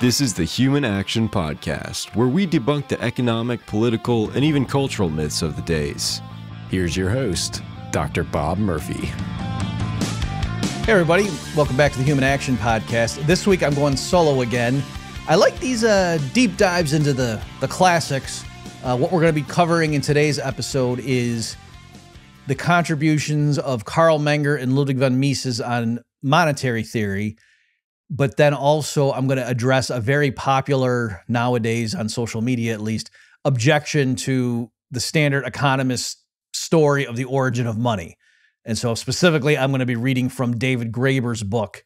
This is the Human Action Podcast, where we debunk the economic, political, and even cultural myths of the days. Here's your host, Dr. Bob Murphy. Hey, everybody, welcome back to the Human Action Podcast. This week I'm going solo again. I like these uh, deep dives into the, the classics. Uh, what we're going to be covering in today's episode is the contributions of Carl Menger and Ludwig von Mises on monetary theory. But then also, I'm going to address a very popular nowadays on social media, at least, objection to the standard economist story of the origin of money. And so, specifically, I'm going to be reading from David Graeber's book,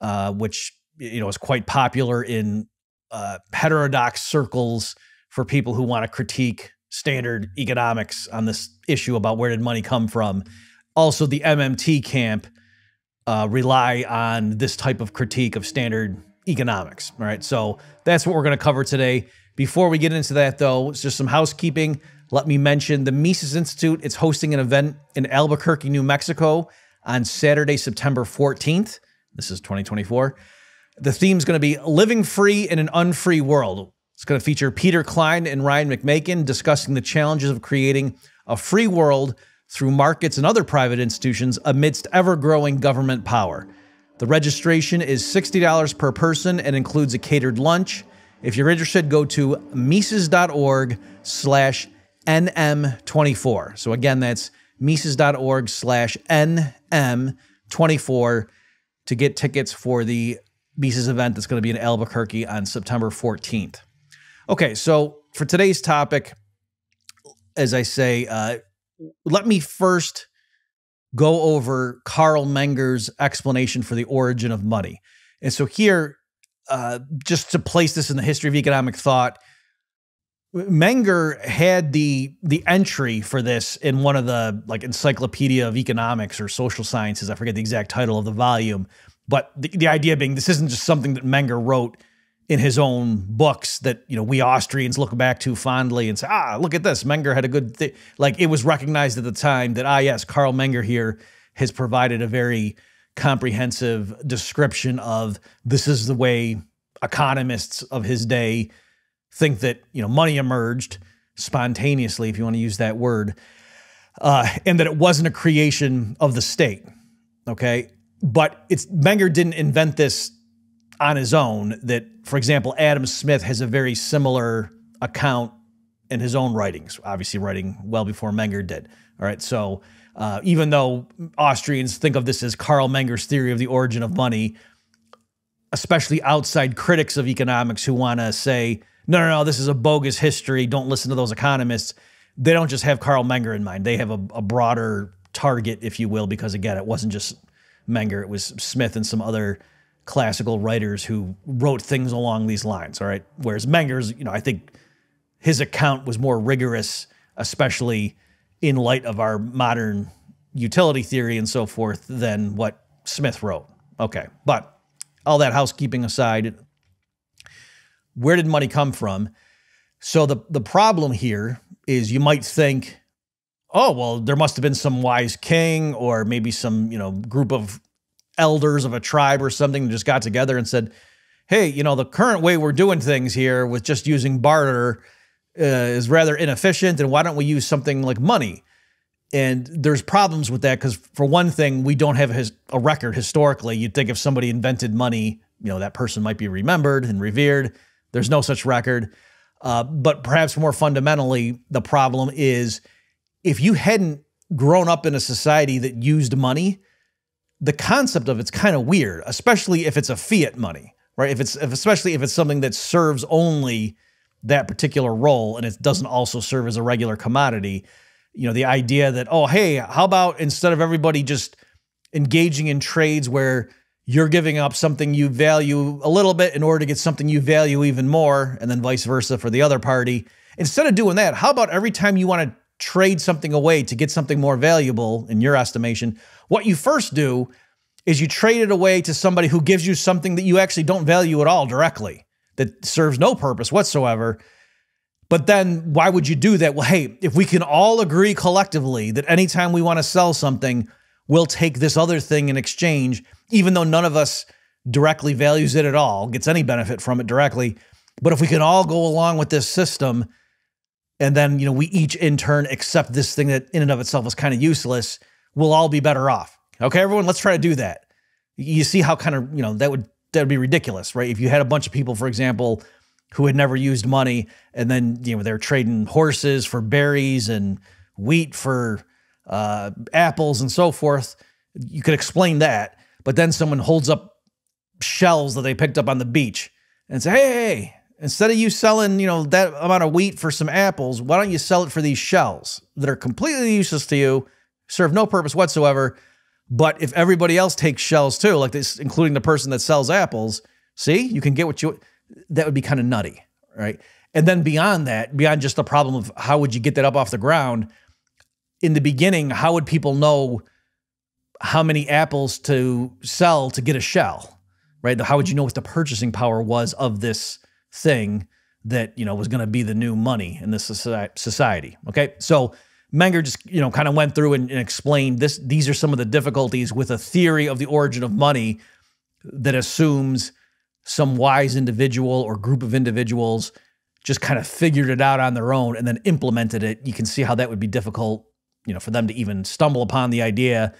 uh, which you know is quite popular in uh, heterodox circles for people who want to critique standard economics on this issue about where did money come from. Also, the MMT camp uh, rely on this type of critique of standard economics. All right, so that's what we're going to cover today. Before we get into that, though, it's just some housekeeping. Let me mention the Mises Institute. It's hosting an event in Albuquerque, New Mexico on Saturday, September 14th. This is 2024. The theme is going to be living free in an unfree world. It's going to feature Peter Klein and Ryan McMaken discussing the challenges of creating a free world through markets and other private institutions amidst ever growing government power. The registration is $60 per person and includes a catered lunch. If you're interested, go to Mises.org slash NM24. So again, that's Mises.org slash NM24 to get tickets for the Mises event that's going to be in Albuquerque on September 14th. Okay, so for today's topic, as I say, uh, let me first go over Carl Menger's explanation for the origin of money. And so here, uh, just to place this in the history of economic thought, Menger had the the entry for this in one of the like Encyclopedia of Economics or Social Sciences. I forget the exact title of the volume, but the, the idea being this isn't just something that Menger wrote in his own books that you know we Austrians look back to fondly and say, ah, look at this, Menger had a good thing. Like it was recognized at the time that ah, yes, Carl Menger here has provided a very comprehensive description of this is the way economists of his day think that you know money emerged spontaneously, if you want to use that word, uh, and that it wasn't a creation of the state. Okay, but it's Menger didn't invent this on his own that, for example, Adam Smith has a very similar account in his own writings, obviously writing well before Menger did. All right. So uh, even though Austrians think of this as Carl Menger's theory of the origin of money, especially outside critics of economics who want to say, no, no, no, this is a bogus history. Don't listen to those economists. They don't just have Carl Menger in mind. They have a, a broader target, if you will, because again, it wasn't just Menger, it was Smith and some other classical writers who wrote things along these lines. All right. Whereas Menger's, you know, I think his account was more rigorous, especially in light of our modern utility theory and so forth, than what Smith wrote. Okay. But all that housekeeping aside, where did money come from? So the, the problem here is you might think, oh, well, there must have been some wise king or maybe some, you know, group of elders of a tribe or something just got together and said, hey, you know, the current way we're doing things here with just using barter uh, is rather inefficient. And why don't we use something like money? And there's problems with that because, for one thing, we don't have his, a record historically. You'd think if somebody invented money, you know, that person might be remembered and revered. There's no such record. Uh, but perhaps more fundamentally, the problem is if you hadn't grown up in a society that used money, the concept of it's kind of weird, especially if it's a fiat money, right? If it's if, especially if it's something that serves only that particular role and it doesn't also serve as a regular commodity. You know, the idea that oh, hey, how about instead of everybody just engaging in trades where you're giving up something you value a little bit in order to get something you value even more, and then vice versa for the other party. Instead of doing that, how about every time you want to trade something away to get something more valuable in your estimation, what you first do is you trade it away to somebody who gives you something that you actually don't value at all directly, that serves no purpose whatsoever. But then why would you do that? Well, hey, if we can all agree collectively that anytime we want to sell something, we'll take this other thing in exchange, even though none of us directly values it at all, gets any benefit from it directly. But if we can all go along with this system, and then you know we each in turn accept this thing that in and of itself is kind of useless, we'll all be better off. Okay, everyone, let's try to do that. You see how kind of you know that would that would be ridiculous, right? If you had a bunch of people, for example, who had never used money, and then you know they're trading horses for berries and wheat for uh, apples and so forth, you could explain that. But then someone holds up shells that they picked up on the beach and say, "Hey, hey, instead of you selling, you know, that amount of wheat for some apples, why don't you sell it for these shells that are completely useless to you, serve no purpose whatsoever? But if everybody else takes shells too, like this, including the person that sells apples, see, you can get what you that would be kind of nutty, right? And then beyond that, beyond just the problem of how would you get that up off the ground, in the beginning, how would people know how many apples to sell to get a shell, right? How would you know what the purchasing power was of this thing that, you know, was going to be the new money in this society? Okay. So Menger just, you know, kind of went through and, and explained this. These are some of the difficulties with a theory of the origin of money that assumes some wise individual or group of individuals just kind of figured it out on their own and then implemented it, you can see how that would be difficult, you know, for them to even stumble upon the idea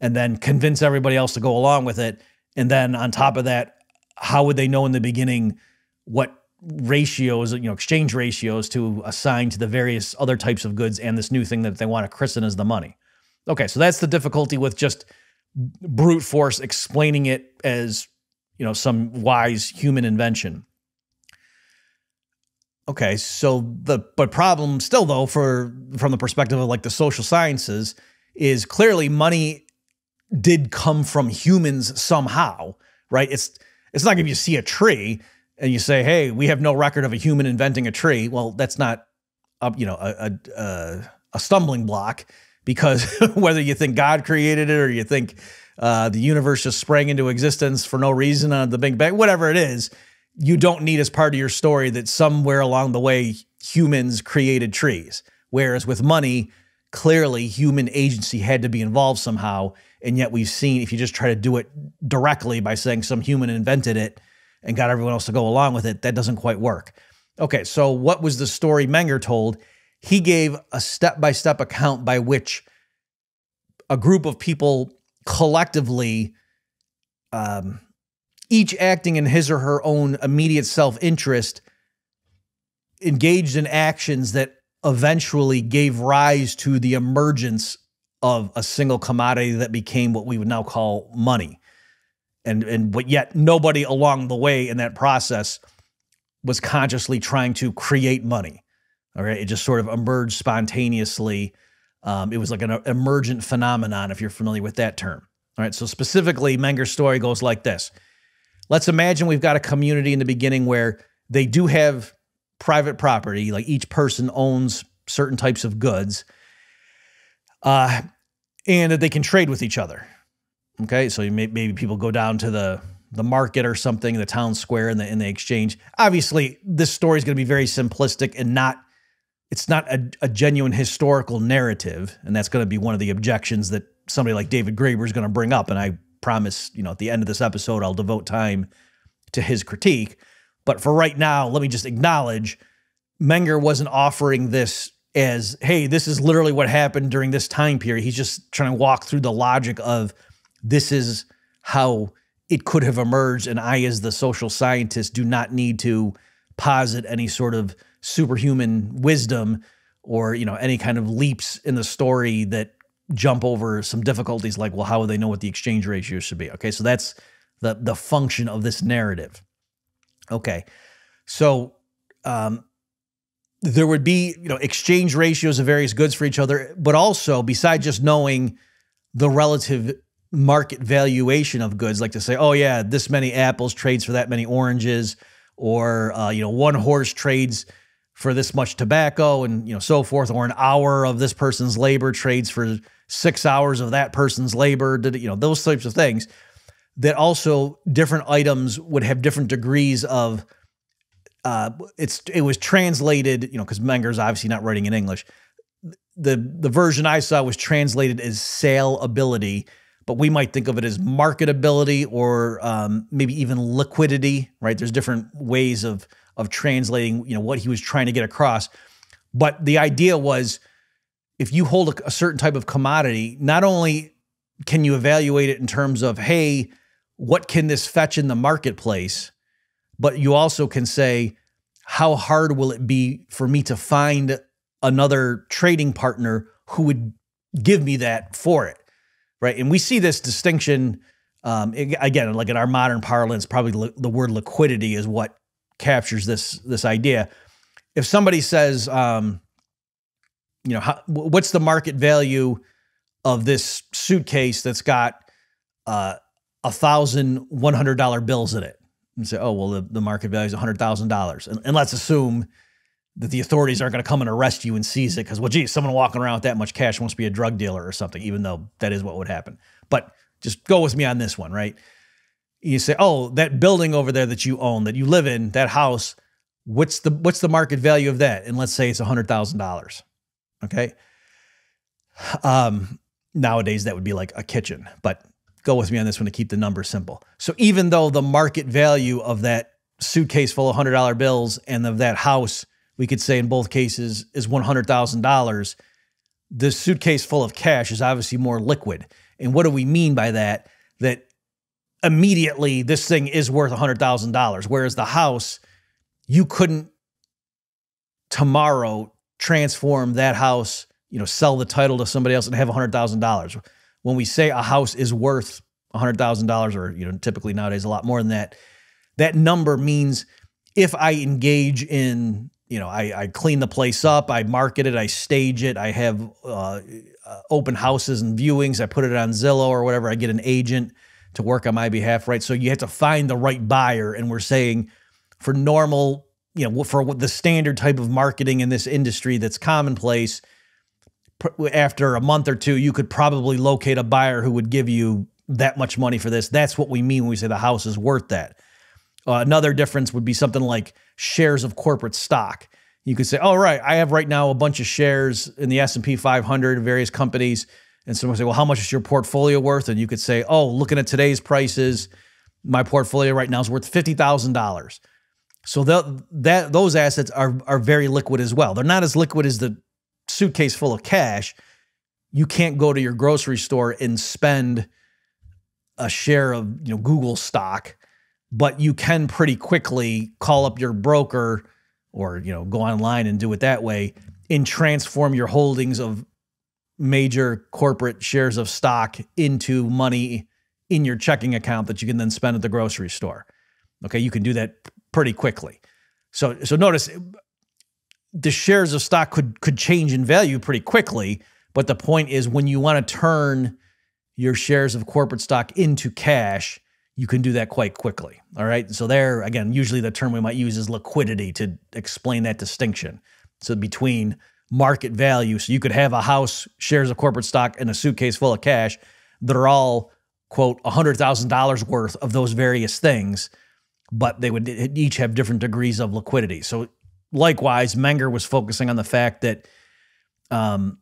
and then convince everybody else to go along with it. And then on top of that, how would they know in the beginning what ratios, you know, exchange ratios to assign to the various other types of goods and this new thing that they want to christen as the money? Okay, so that's the difficulty with just brute force explaining it as you know, some wise human invention. Okay, so the but problem still though for from the perspective of like the social sciences is clearly money did come from humans somehow, right? It's it's not like if you see a tree and you say, "Hey, we have no record of a human inventing a tree." Well, that's not a, you know a, a, a stumbling block because whether you think God created it or you think uh, the universe just sprang into existence for no reason on the Big Bang, whatever it is, you don't need as part of your story that somewhere along the way humans created trees. Whereas with money, clearly human agency had to be involved somehow. And yet we've seen if you just try to do it directly by saying some human invented it and got everyone else to go along with it, that doesn't quite work. Okay, so what was the story Menger told? He gave a step by step account by which a group of people collectively, um, each acting in his or her own immediate self interest, engaged in actions that eventually gave rise to the emergence of a single commodity that became what we would now call money. And, and but yet nobody along the way in that process was consciously trying to create money. All right. It just sort of emerged spontaneously um, it was like an emergent phenomenon, if you're familiar with that term. All right, so specifically, Menger's story goes like this. Let's imagine we've got a community in the beginning where they do have private property, like each person owns certain types of goods, uh, and that they can trade with each other. Okay, so may, maybe people go down to the the market or something, the town square, and the the exchange. Obviously, this story is going to be very simplistic and not it's not a, a genuine historical narrative, and that's going to be one of the objections that somebody like David Graeber is going to bring up. And I promise, you know, at the end of this episode, I'll devote time to his critique. But for right now, let me just acknowledge Menger wasn't offering this as, hey, this is literally what happened during this time period. He's just trying to walk through the logic of this is how it could have emerged. And I, as the social scientist, do not need to posit any sort of superhuman wisdom or you know any kind of leaps in the story that jump over some difficulties like well how would they know what the exchange ratio should be okay so that's the the function of this narrative okay so um there would be you know exchange ratios of various goods for each other but also besides just knowing the relative market valuation of goods like to say oh yeah this many apples trades for that many oranges or uh, you know one horse trades for this much tobacco and you know so forth or an hour of this person's labor trades for 6 hours of that person's labor did you know those types of things that also different items would have different degrees of uh, it's it was translated you know because Menger's obviously not writing in English. The the version I saw was translated as sale ability but we might think of it as marketability or um, maybe even liquidity, right? There's different ways of of translating, you know, what he was trying to get across. But the idea was if you hold a, a certain type of commodity, not only can you evaluate it in terms of, hey, what can this fetch in the marketplace? But you also can say, how hard will it be for me to find another trading partner who would give me that for it? Right. And we see this distinction um, again, like in our modern parlance, probably the word liquidity is what captures this this idea. If somebody says, um, you know, how, what's the market value of this suitcase that's got uh, a thousand one hundred dollar bills in it? And say, oh well, the, the market value is hundred thousand dollars, and let's assume that the authorities aren't going to come and arrest you and seize it because, well, geez, someone walking around with that much cash must be a drug dealer or something, even though that is what would happen. But just go with me on this one, right? You say, oh, that building over there that you own, that you live in, that house, what's the what's the market value of that? And let's say it's hundred thousand dollars. Okay. Um, nowadays that would be like a kitchen, but go with me on this one to keep the numbers simple. So even though the market value of that suitcase full of hundred dollar bills and of that house, we could say in both cases is one hundred thousand dollars, the suitcase full of cash is obviously more liquid. And what do we mean by that? That immediately this thing is worth hundred thousand dollars, whereas the house you couldn't tomorrow transform that house, you know, sell the title to somebody else and have $100,000. When we say a house is worth $100,000 or, you know, typically nowadays a lot more than that, that number means if I engage in, you know, I, I clean the place up, I market it, I stage it, I have uh, uh, open houses and viewings, I put it on Zillow or whatever, I get an agent to work on my behalf, right? So you have to find the right buyer. And we're saying for normal you know, for the standard type of marketing in this industry that's commonplace, after a month or two, you could probably locate a buyer who would give you that much money for this. That's what we mean when we say the house is worth that. Uh, another difference would be something like shares of corporate stock. You could say, "Oh, right, I have right now a bunch of shares in the S and P 500, various companies." And someone say, "Well, how much is your portfolio worth?" And you could say, "Oh, looking at today's prices, my portfolio right now is worth fifty thousand dollars." So that that those assets are are very liquid as well. They're not as liquid as the suitcase full of cash. You can't go to your grocery store and spend a share of you know Google stock, but you can pretty quickly call up your broker or you know go online and do it that way and transform your holdings of major corporate shares of stock into money in your checking account that you can then spend at the grocery store. Okay, you can do that pretty quickly. So so notice the shares of stock could could change in value pretty quickly, but the point is when you want to turn your shares of corporate stock into cash, you can do that quite quickly. All right? So there again, usually the term we might use is liquidity to explain that distinction. So between market value, so you could have a house, shares of corporate stock and a suitcase full of cash that are all quote $100,000 worth of those various things but they would each have different degrees of liquidity. So likewise, Menger was focusing on the fact that um,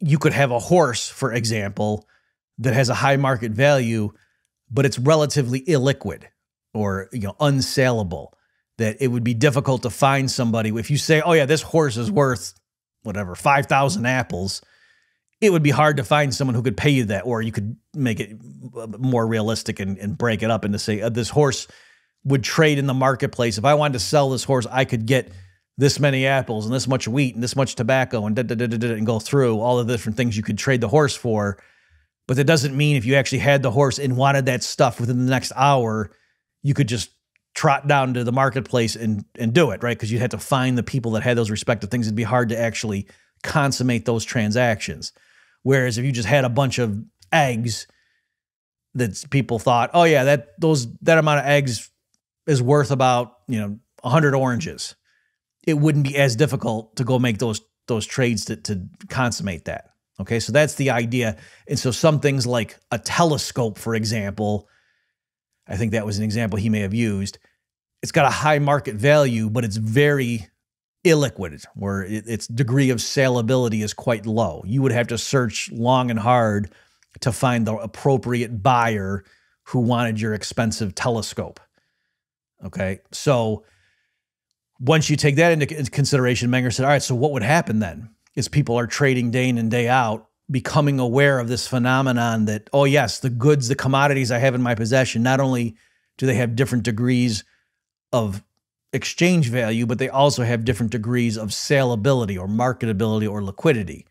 you could have a horse, for example, that has a high market value, but it's relatively illiquid or you know unsaleable. That it would be difficult to find somebody if you say, "Oh yeah, this horse is worth whatever five thousand apples." it would be hard to find someone who could pay you that, or you could make it more realistic and, and break it up into say uh, this horse would trade in the marketplace. If I wanted to sell this horse, I could get this many apples and this much wheat and this much tobacco and da, da, da, and go through all the different things you could trade the horse for. But that doesn't mean if you actually had the horse and wanted that stuff within the next hour, you could just trot down to the marketplace and and do it, right? Because you'd have to find the people that had those respective things. It'd be hard to actually consummate those transactions. Whereas if you just had a bunch of eggs that people thought, oh yeah, that those that amount of eggs is worth about, you know, 100 oranges. It wouldn't be as difficult to go make those those trades to, to consummate that. Okay, so that's the idea. And so some things like a telescope, for example, I think that was an example he may have used. It's got a high market value, but it's very illiquid, where its degree of saleability is quite low. You would have to search long and hard to find the appropriate buyer who wanted your expensive telescope. Okay. So once you take that into consideration, Menger said, all right, so what would happen then? Is people are trading day in and day out, becoming aware of this phenomenon that, oh, yes, the goods, the commodities I have in my possession, not only do they have different degrees of exchange value, but they also have different degrees of saleability or marketability or liquidity.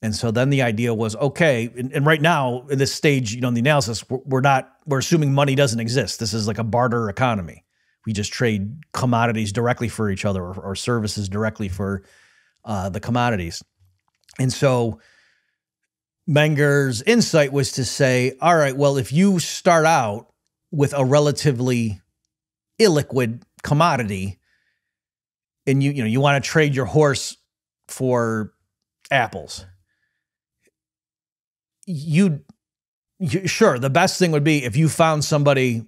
And so then the idea was okay, and, and, right now in this stage, you know, in the analysis, we're, we're not we're assuming money doesn't exist. This is like a barter economy. We just trade commodities directly for each other or, or services directly for uh, the commodities. And so Menger's insight was to say, all right, well, if you start out with a relatively illiquid commodity and you you know you want to trade your horse for apples you, you sure the best thing would be if you found somebody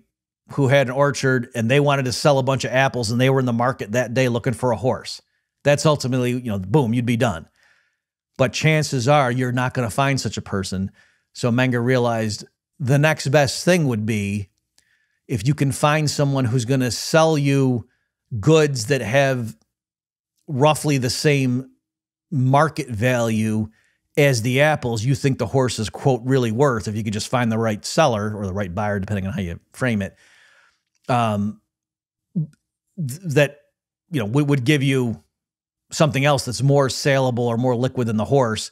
who had an orchard and they wanted to sell a bunch of apples and they were in the market that day looking for a horse that's ultimately you know boom you'd be done. But chances are you're not going to find such a person. So menger realized the next best thing would be if you can find someone who's going to sell you goods that have roughly the same market value as the apples you think the horse is quote really worth if you could just find the right seller or the right buyer depending on how you frame it um, th- that you know would give you something else that's more saleable or more liquid than the horse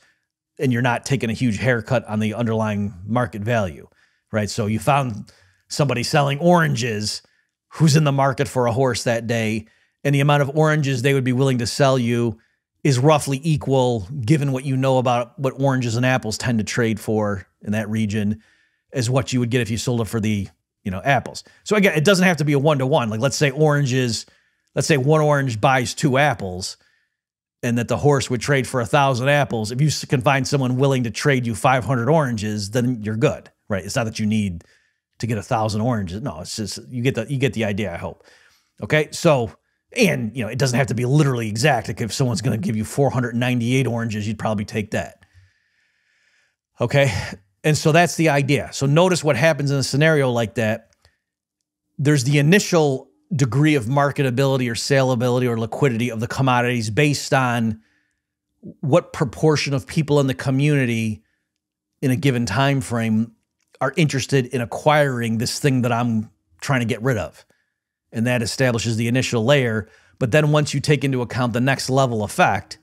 and you're not taking a huge haircut on the underlying market value right? So you found somebody selling oranges who's in the market for a horse that day and the amount of oranges they would be willing to sell you is roughly equal given what you know about what oranges and apples tend to trade for in that region as what you would get if you sold it for the you know apples. So again it doesn't have to be a one-to-one. Like let's say oranges let's say one orange buys two apples and that the horse would trade for a thousand apples if you can find someone willing to trade you 500 oranges then you're good right it's not that you need to get a thousand oranges. No, it's just you get the you get the idea. I hope. Okay, so and you know it doesn't have to be literally exact. Like if someone's going to give you 498 oranges, you'd probably take that. Okay, and so that's the idea. So notice what happens in a scenario like that. There's the initial degree of marketability or saleability or liquidity of the commodities based on what proportion of people in the community in a given time frame are interested in acquiring this thing that I'm trying to get rid of. And that establishes the initial layer. But then once you take into account the next level effect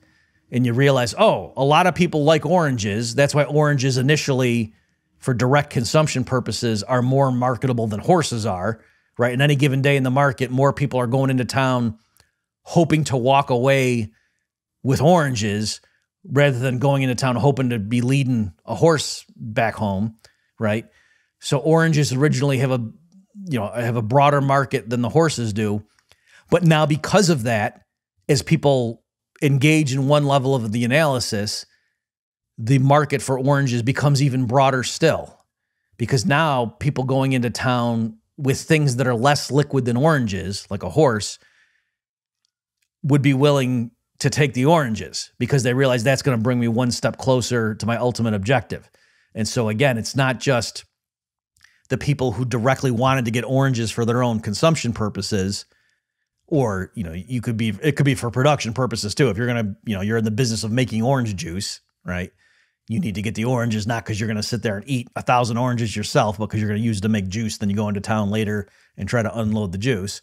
and you realize, oh, a lot of people like oranges. That's why oranges initially, for direct consumption purposes, are more marketable than horses are, right? In any given day in the market, more people are going into town hoping to walk away with oranges rather than going into town hoping to be leading a horse back home right? So oranges originally have a you know have a broader market than the horses do, but now because of that, as people engage in one level of the analysis, the market for oranges becomes even broader still, because now people going into town with things that are less liquid than oranges, like a horse, would be willing to take the oranges because they realize that's going to bring me one step closer to my ultimate objective. And so again, it's not just the people who directly wanted to get oranges for their own consumption purposes or you know you could be it could be for production purposes too if you're going to you know you're in the business of making orange juice right you need to get the oranges not because you're going to sit there and eat a thousand oranges yourself but because you're going to use to make juice then you go into town later and try to unload the juice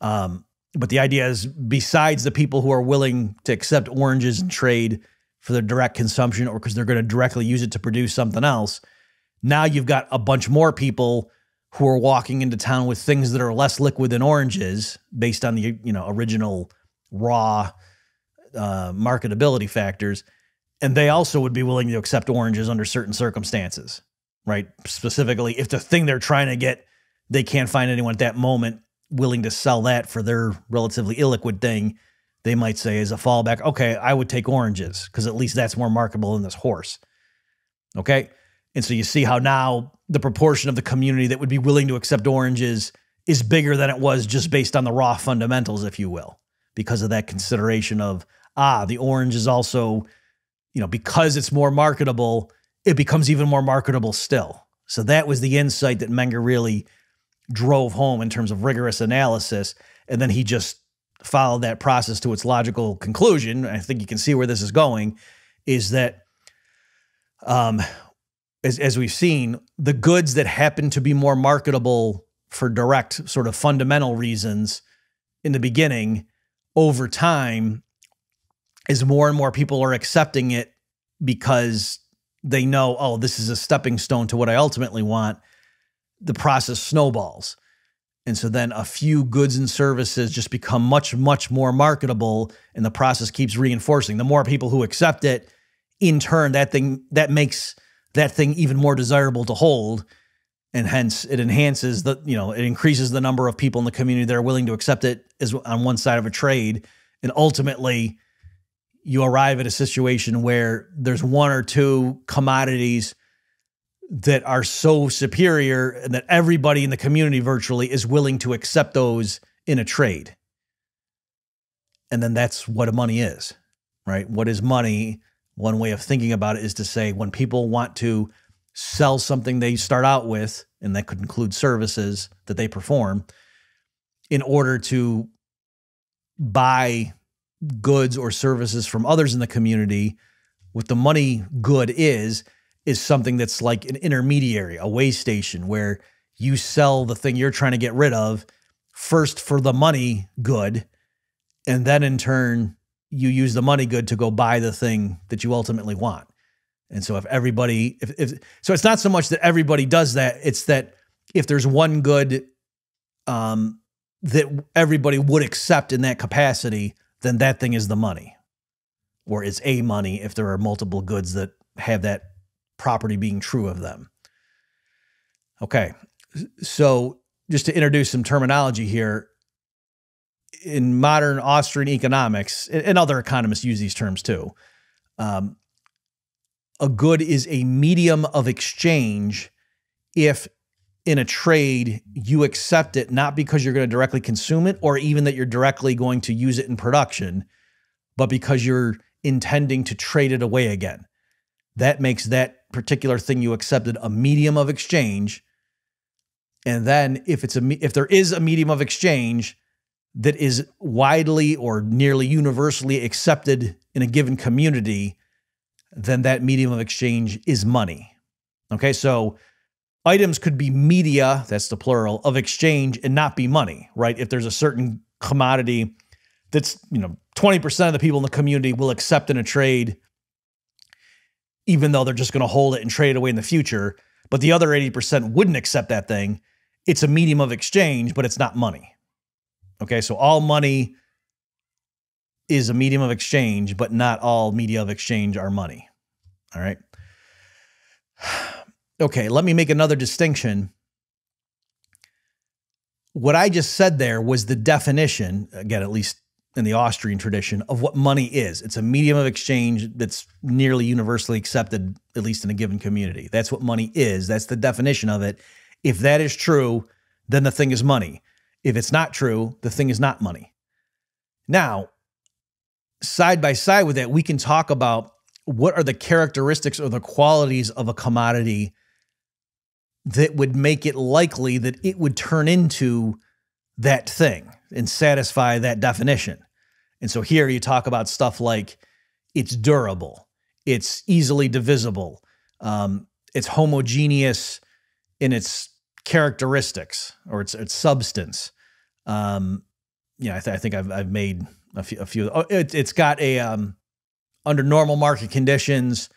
um, but the idea is besides the people who are willing to accept oranges and trade for their direct consumption or because they're going to directly use it to produce something else. Now you've got a bunch more people who are walking into town with things that are less liquid than oranges based on the you know original raw uh, marketability factors, and they also would be willing to accept oranges under certain circumstances, right? Specifically, if the thing they're trying to get, they can't find anyone at that moment willing to sell that for their relatively illiquid thing they might say as a fallback, okay, I would take oranges because at least that's more marketable than this horse. Okay. And so you see how now the proportion of the community that would be willing to accept oranges is bigger than it was just based on the raw fundamentals, if you will, because of that consideration of, ah, the orange is also, you know, because it's more marketable, it becomes even more marketable still. So that was the insight that Menger really drove home in terms of rigorous analysis. And then he just followed that process to its logical conclusion. I think you can see where this is going is that, um, as, as we've seen, the goods that happen to be more marketable for direct, sort of fundamental reasons in the beginning, over time, as more and more people are accepting it because they know, oh, this is a stepping stone to what I ultimately want, the process snowballs. And so then a few goods and services just become much, much more marketable, and the process keeps reinforcing. The more people who accept it, in turn, that thing that makes that thing even more desirable to hold. And hence it enhances the, you know, it increases the number of people in the community that are willing to accept it as on one side of a trade. And ultimately, you arrive at a situation where there's one or two commodities that are so superior and that everybody in the community virtually is willing to accept those in a trade. And then that's what a money is, right? What is money? One way of thinking about it is to say when people want to sell something they start out with, and that could include services that they perform, in order to buy goods or services from others in the community, what the money good is, is something that's like an intermediary, a way station where you sell the thing you're trying to get rid of first for the money good. And then in turn, you use the money good to go buy the thing that you ultimately want. And so if everybody, if, if so, it's not so much that everybody does that. It's that if there's one good um, that everybody would accept in that capacity, then that thing is the money, or it's a money if there are multiple goods that have that property being true of them. Okay. So, just to introduce some terminology here, in modern Austrian economics, and other economists use these terms too, um, a good is a medium of exchange if in a trade you accept it not because you're going to directly consume it or even that you're directly going to use it in production, but because you're intending to trade it away again. That makes that particular thing you accepted a medium of exchange. And then if it's a if there is a medium of exchange that is widely or nearly universally accepted in a given community, then that medium of exchange is money. Okay? So items could be media, that's the plural, of exchange and not be money, right? If there's a certain commodity that's, you know, 20% of the people in the community will accept in a trade even though they're just going to hold it and trade it away in the future. But the other 80% wouldn't accept that thing. It's a medium of exchange, but it's not money. Okay, so all money is a medium of exchange, but not all media of exchange are money. All right. Okay, let me make another distinction. What I just said there was the definition, again, at least in the Austrian tradition of what money is. It's a medium of exchange that's nearly universally accepted, at least in a given community. That's what money is. That's the definition of it. If that is true, then the thing is money. If it's not true, the thing is not money. Now, side by side with that, we can talk about what are the characteristics or the qualities of a commodity that would make it likely that it would turn into that thing and satisfy that definition. And so here you talk about stuff like it's durable, it's easily divisible, um, it's homogeneous in its characteristics or its its substance. Um, yeah, I, th- I think I've I've made a few. A few oh, it, has got a um, under normal market conditions.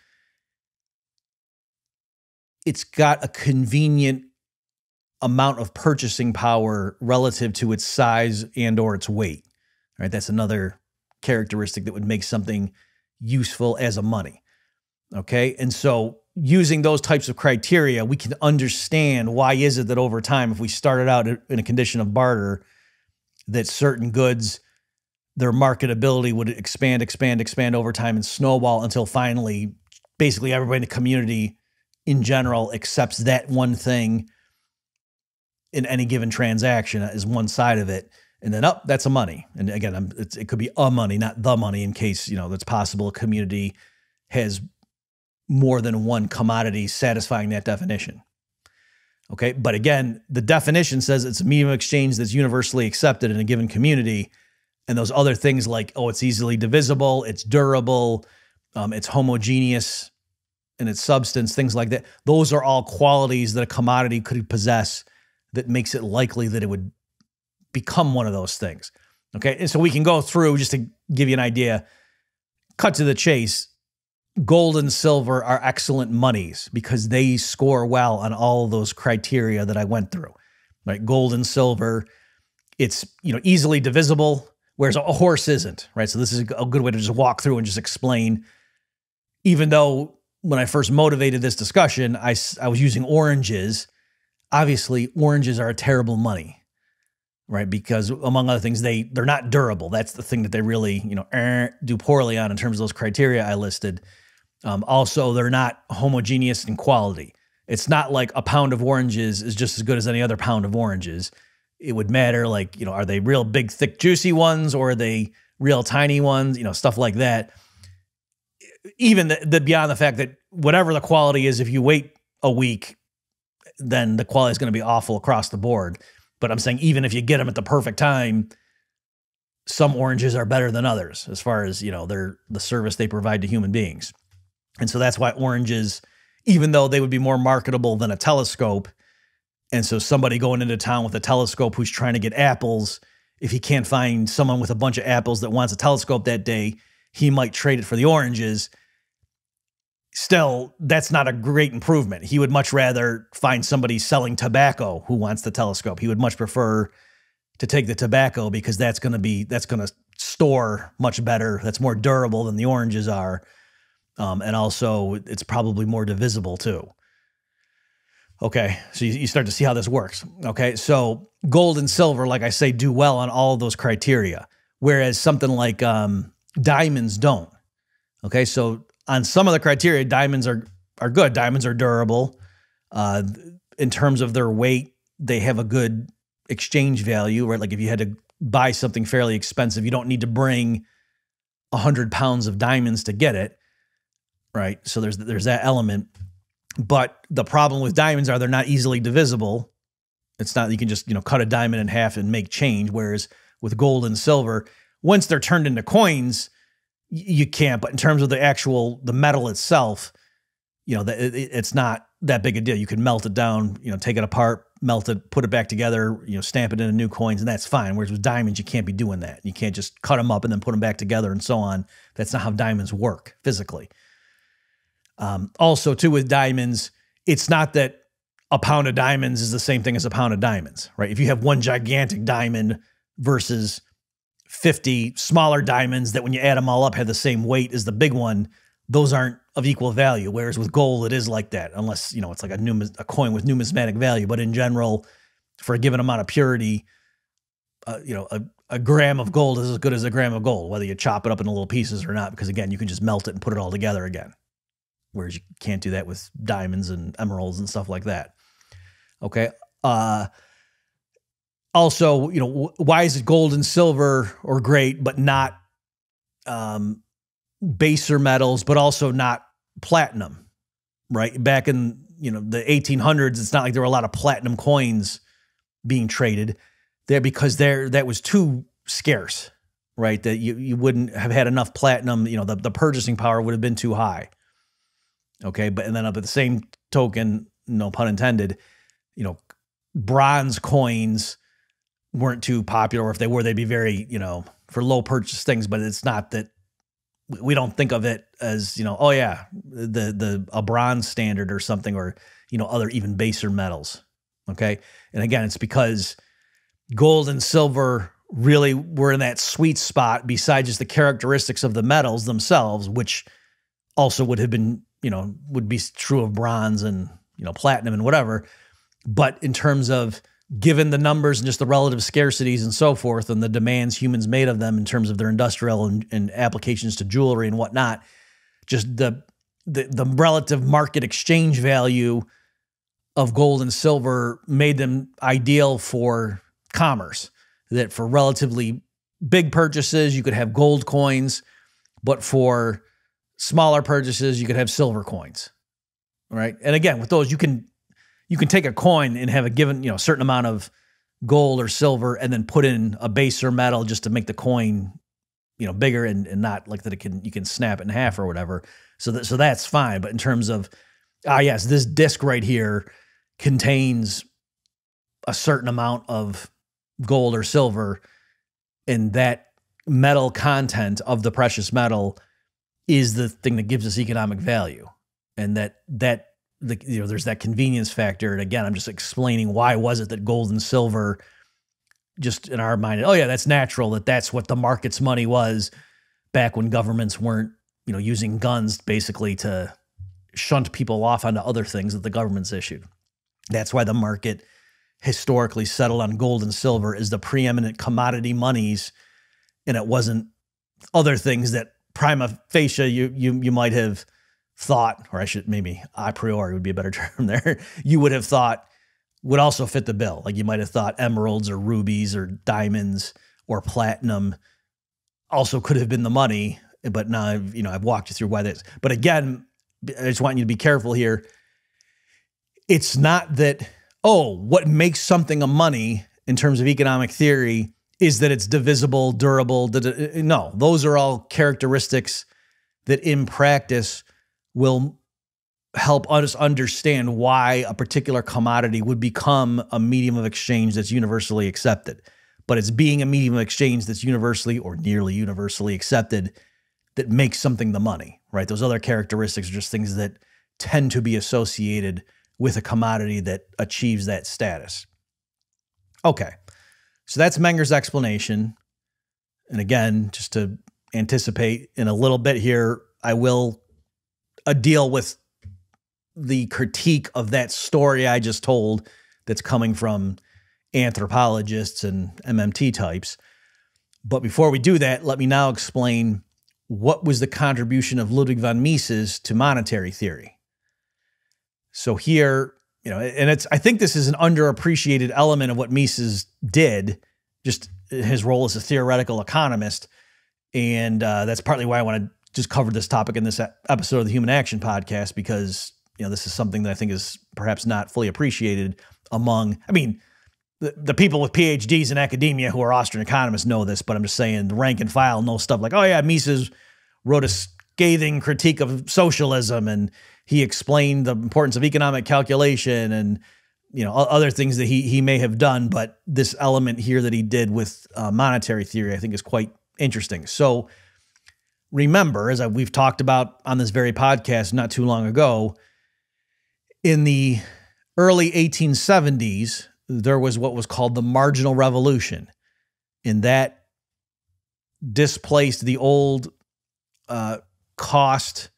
It's got a convenient amount of purchasing power relative to its size and or its weight. Right, that's another characteristic that would make something useful as a money. Okay? And so using those types of criteria, we can understand why is it that over time if we started out in a condition of barter that certain goods their marketability would expand, expand, expand over time and snowball until finally basically everybody in the community in general accepts that one thing in any given transaction is one side of it and then up oh, that's a money and again it could be a money not the money in case you know that's possible a community has more than one commodity satisfying that definition. Okay. But again, the definition says it's a medium of exchange that's universally accepted in a given community. And those other things like, oh, it's easily divisible, it's durable, um, it's homogeneous in its substance, things like that. Those are all qualities that a commodity could possess that makes it likely that it would become one of those things. Okay. And so we can go through just to give you an idea, cut to the chase gold and silver are excellent monies because they score well on all those criteria that I went through. Right? Gold and silver, it's, you know, easily divisible whereas a horse isn't, right? So this is a good way to just walk through and just explain even though when I first motivated this discussion, I, I was using oranges. Obviously, oranges are a terrible money, right? Because among other things, they they're not durable. That's the thing that they really you know er, do poorly on in terms of those criteria I listed. Um, also, they're not homogeneous in quality. It's not like a pound of oranges is just as good as any other pound of oranges. It would matter, like, you know, are they real big, thick, juicy ones or are they real tiny ones? You know, stuff like that. Even the, the beyond the fact that whatever the quality is, if you wait a week, then the quality is going to be awful across the board. But I'm saying even if you get them at the perfect time, some oranges are better than others as far as you know their the service they provide to human beings. And so that's why oranges, even though they would be more marketable than a telescope, and so somebody going into town with a telescope who's trying to get apples, if he can't find someone with a bunch of apples that wants a telescope that day, he might trade it for the oranges. Still, that's not a great improvement. He would much rather find somebody selling tobacco who wants the telescope. He would much prefer to take the tobacco because that's going to be that's going to store much better. That's more durable than the oranges are. Um, and also, it's probably more divisible too. Okay, so you, you, start to see how this works. Okay, so gold and silver, like I say, do well on all of those criteria, whereas something like um, diamonds don't. Okay, so on some of the criteria, diamonds are are good. Diamonds are durable. Uh, in terms of their weight, they have a good exchange value. Right, like if you had to buy something fairly expensive, you don't need to bring hundred pounds of diamonds to get it right? So there's there's that element. But the problem with diamonds are they're not easily divisible. It's not you can just, you know, cut a diamond in half and make change whereas with gold and silver, once they're turned into coins, you can't, but in terms of the actual the metal itself, you know, it, it's not that big a deal. You can melt it down, you know, take it apart, melt it, put it back together, you know, stamp it into new coins, and that's fine. Whereas with diamonds, you can't be doing that. You can't just cut them up and then put them back together and so on. That's not how diamonds work physically. Um, also, too, with diamonds, it's not that a pound of diamonds is the same thing as a pound of diamonds, right? If you have one gigantic diamond versus 50 smaller diamonds that when you add them all up have the same weight as the big one, those aren't of equal value. Whereas with gold, it is like that, unless, you know, it's like a, numis- a coin with numismatic value. But in general, for a given amount of purity, uh, you know, a, a gram of gold is as good as a gram of gold, whether you chop it up into little pieces or not, because again, you can just melt it and put it all together again whereas you can't do that with diamonds and emeralds and stuff like that. Okay. Uh, also, you know, why is it gold and silver or great, but not um, baser metals, but also not platinum, right? Back in you know the 1800s, it's not like there were a lot of platinum coins being traded there because there that was too scarce, right? That you you wouldn't have had enough platinum. You know, the the purchasing power would have been too high. Okay. But and then up at the same token, no pun intended, you know, bronze coins weren't too popular, or if they were, they'd be very, you know, for low purchase things. But it's not that we don't think of it as, you know, oh yeah, the the a bronze standard or something, or you know, other even baser metals. Okay. And again, it's because gold and silver really were in that sweet spot besides just the characteristics of the metals themselves, which also would have been you know, would be true of bronze and, you know, platinum and whatever. But in terms of given the numbers and just the relative scarcities and so forth and the demands humans made of them in terms of their industrial and, and applications to jewelry and whatnot, just the, the the relative market exchange value of gold and silver made them ideal for commerce. That for relatively big purchases, you could have gold coins, but for smaller purchases, you could have silver coins, right? And again, with those, you can you can take a coin and have a given you know certain amount of gold or silver, and then put in a baser metal just to make the coin you know bigger and, and not like that it can you can snap it in half or whatever. So that so that's fine. But in terms of ah yes, this disc right here contains a certain amount of gold or silver, and that metal content of the precious metal is the thing that gives us economic value, and that that the you know there's that convenience factor. And again, I'm just explaining why was it that gold and silver just in our mind, oh yeah, that's natural that that's what the market's money was back when governments weren't, you know, using guns basically to shunt people off onto other things that the governments issued. That's why the market historically settled on gold and silver as the preeminent commodity monies, and it wasn't other things that prima facie you you you might have thought, or I should maybe a priori would be a better term there. You would have thought would also fit the bill. Like you might have thought emeralds or rubies or diamonds or platinum also could have been the money, but now I've, you know, I've walked you through why that's. But again, I just want you to be careful here. It's not that oh, what makes something a money in terms of economic theory is that it's divisible, durable. No, those are all characteristics that in practice will help us understand why a particular commodity would become a medium of exchange that's universally accepted. But it's being a medium of exchange that's universally or nearly universally accepted that makes something the money, right? Those other characteristics are just things that tend to be associated with a commodity that achieves that status. Okay, so that's Menger's explanation. And again, just to anticipate in a little bit here, I will uh, deal with the critique of that story I just told that's coming from anthropologists and MMT types. But before we do that, let me now explain what was the contribution of Ludwig von Mises to monetary theory. So here, you know, and it's I think this is an underappreciated element of what Mises did, just his role as a theoretical economist, and uh, that's partly why I want to just covered this topic in this episode of the Human Action Podcast because you know, this is something that I think is perhaps not fully appreciated among, I mean, the, the people with PhDs in academia who are Austrian economists know this, but I'm just saying the rank and file know stuff like, oh yeah, Mises wrote a scathing critique of socialism and he explained the importance of economic calculation and you know other things that he he may have done but this element here that he did with uh, monetary theory i think is quite interesting. So remember as we've talked about on this very podcast not too long ago in the early 1870s, there was what was called the marginal revolution. And that displaced the old uh, cost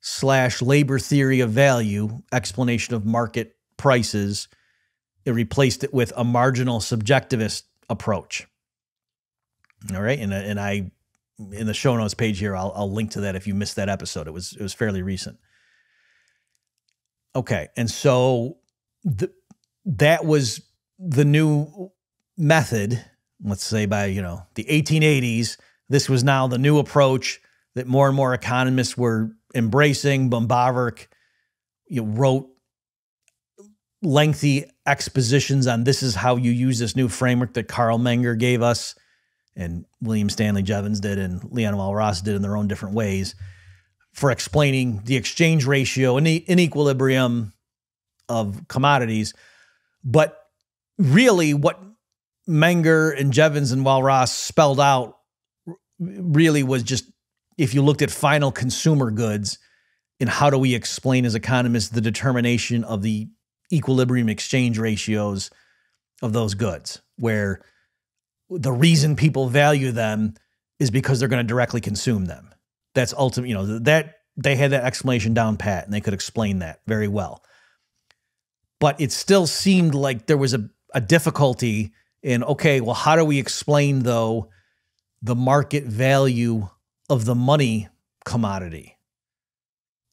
slash labor theory of value explanation of market prices. It replaced it with a marginal subjectivist approach. All right. And, and I, in the show notes page here, I'll, I'll link to that if you missed that episode. It was, it was fairly recent. Okay. And so the, that was the new method, let's say by, you know, the 1880s. This was now the new approach that more and more economists were embracing. Böhm-Bawerk you know, wrote lengthy expositions on this is how you use this new framework that Carl Menger gave us and William Stanley Jevons did and Leon Walras did in their own different ways for explaining the exchange ratio and the inequilibrium of commodities. But really, what Menger and Jevons and Walras spelled out really was just if you looked at final consumer goods and how do we explain as economists the determination of the equilibrium exchange ratios of those goods, where the reason people value them is because they're going to directly consume them that's ultimate, you know, that they had that explanation down pat and they could explain that very well. But it still seemed like there was a, a difficulty in, okay, well, how do we explain though the market value of the money commodity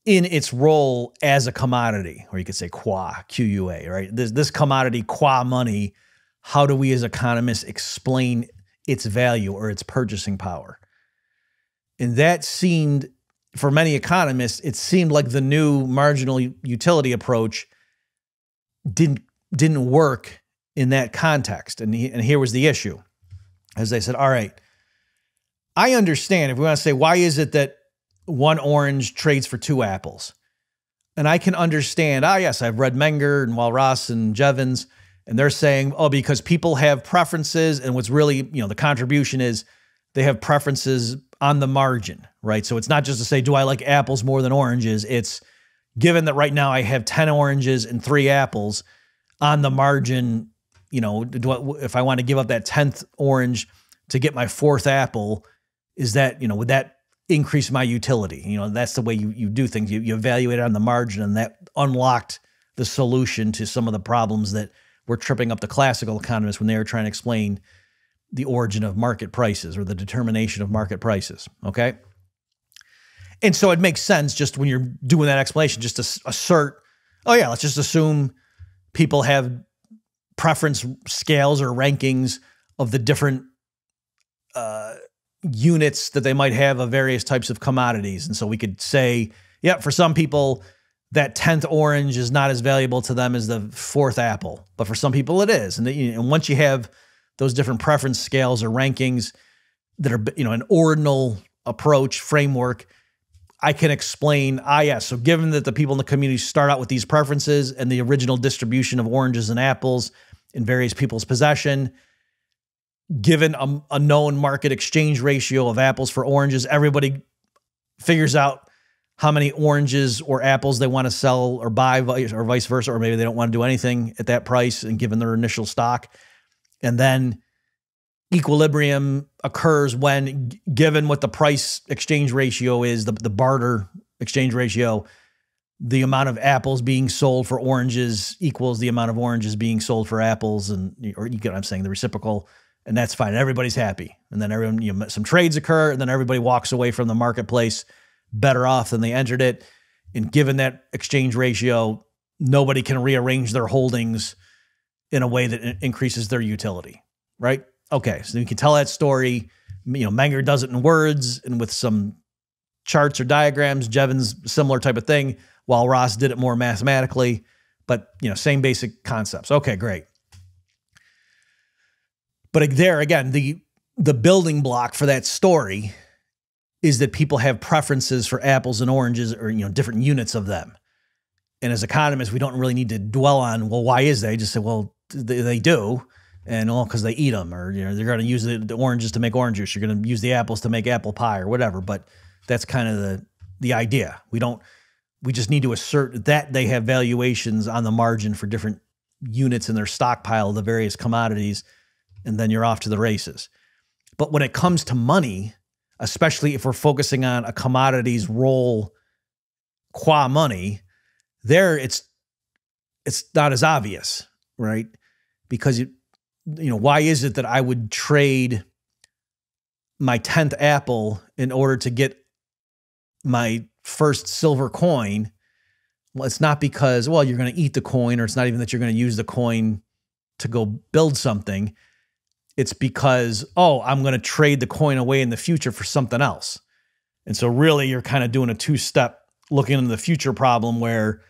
in its role as a commodity, or you could say qua, Q U A, right? This, this commodity qua money, how do we as economists explain its value or its purchasing power? And that seemed for many economists, it seemed like the new marginal utility approach didn't didn't work in that context. And, he, and here was the issue. As they said, all right, I understand if we want to say, why is it that one orange trades for two apples? And I can understand, ah, yes, I've read Menger and Walras and Jevons, and they're saying, oh, because people have preferences. And what's really, you know, the contribution is they have preferences on the margin, right? So it's not just to say, do I like apples more than oranges? It's given that right now I have 10 oranges and three apples on the margin, you know, I, if I want to give up that 10th orange to get my fourth apple, is that, you know, would that increase my utility? You know, that's the way you, you do things. You, you evaluate it on the margin and that unlocked the solution to some of the problems that were tripping up the classical economists when they were trying to explain the origin of market prices or the determination of market prices. Okay. And so it makes sense just when you're doing that explanation, just to assert, oh, yeah, let's just assume people have preference scales or rankings of the different uh, units that they might have of various types of commodities. And so we could say, yeah, for some people, that 10th orange is not as valuable to them as the fourth apple. But for some people, it is. And, and once you have those different preference scales or rankings that are, you know, an ordinal approach framework, I can explain, ah, yes. So given that the people in the community start out with these preferences and the original distribution of oranges and apples in various people's possession, given a, a known market exchange ratio of apples for oranges, everybody figures out how many oranges or apples they want to sell or buy or vice versa, or maybe they don't want to do anything at that price and given their initial stock. And then equilibrium occurs when given what the price exchange ratio is, the, the barter exchange ratio, the amount of apples being sold for oranges equals the amount of oranges being sold for apples, and or you get what I'm saying, the reciprocal, and that's fine. Everybody's happy, and then everyone, you know, some trades occur, and then everybody walks away from the marketplace better off than they entered it. And given that exchange ratio, nobody can rearrange their holdings in a way that increases their utility, right? Okay, so you can tell that story. You know, Menger does it in words and with some charts or diagrams. Jevons, similar type of thing, Walras did it more mathematically, but you know, same basic concepts. Okay, great. But there again, the the building block for that story is that people have preferences for apples and oranges or you know different units of them. And as economists, we don't really need to dwell on well, why is that? Just say, well, they, they do and all because they eat them, or you know they're going to use the, the, oranges to make orange juice. You're going to use the apples to make apple pie or whatever. But that's kind of the the idea. We don't. We just need to assert that they have valuations on the margin for different units in their stockpile of the various commodities, and then you're off to the races. But when it comes to money, especially if we're focusing on a commodity's role qua money, there it's it's not as obvious, right? Because you you know, why is it that I would trade my 10th apple in order to get my first silver coin? Well, it's not because, well, you're going to eat the coin, or it's not even that you're going to use the coin to go build something. It's because, oh, I'm going to trade the coin away in the future for something else. And so, really, you're kind of doing a two step looking into the future problem where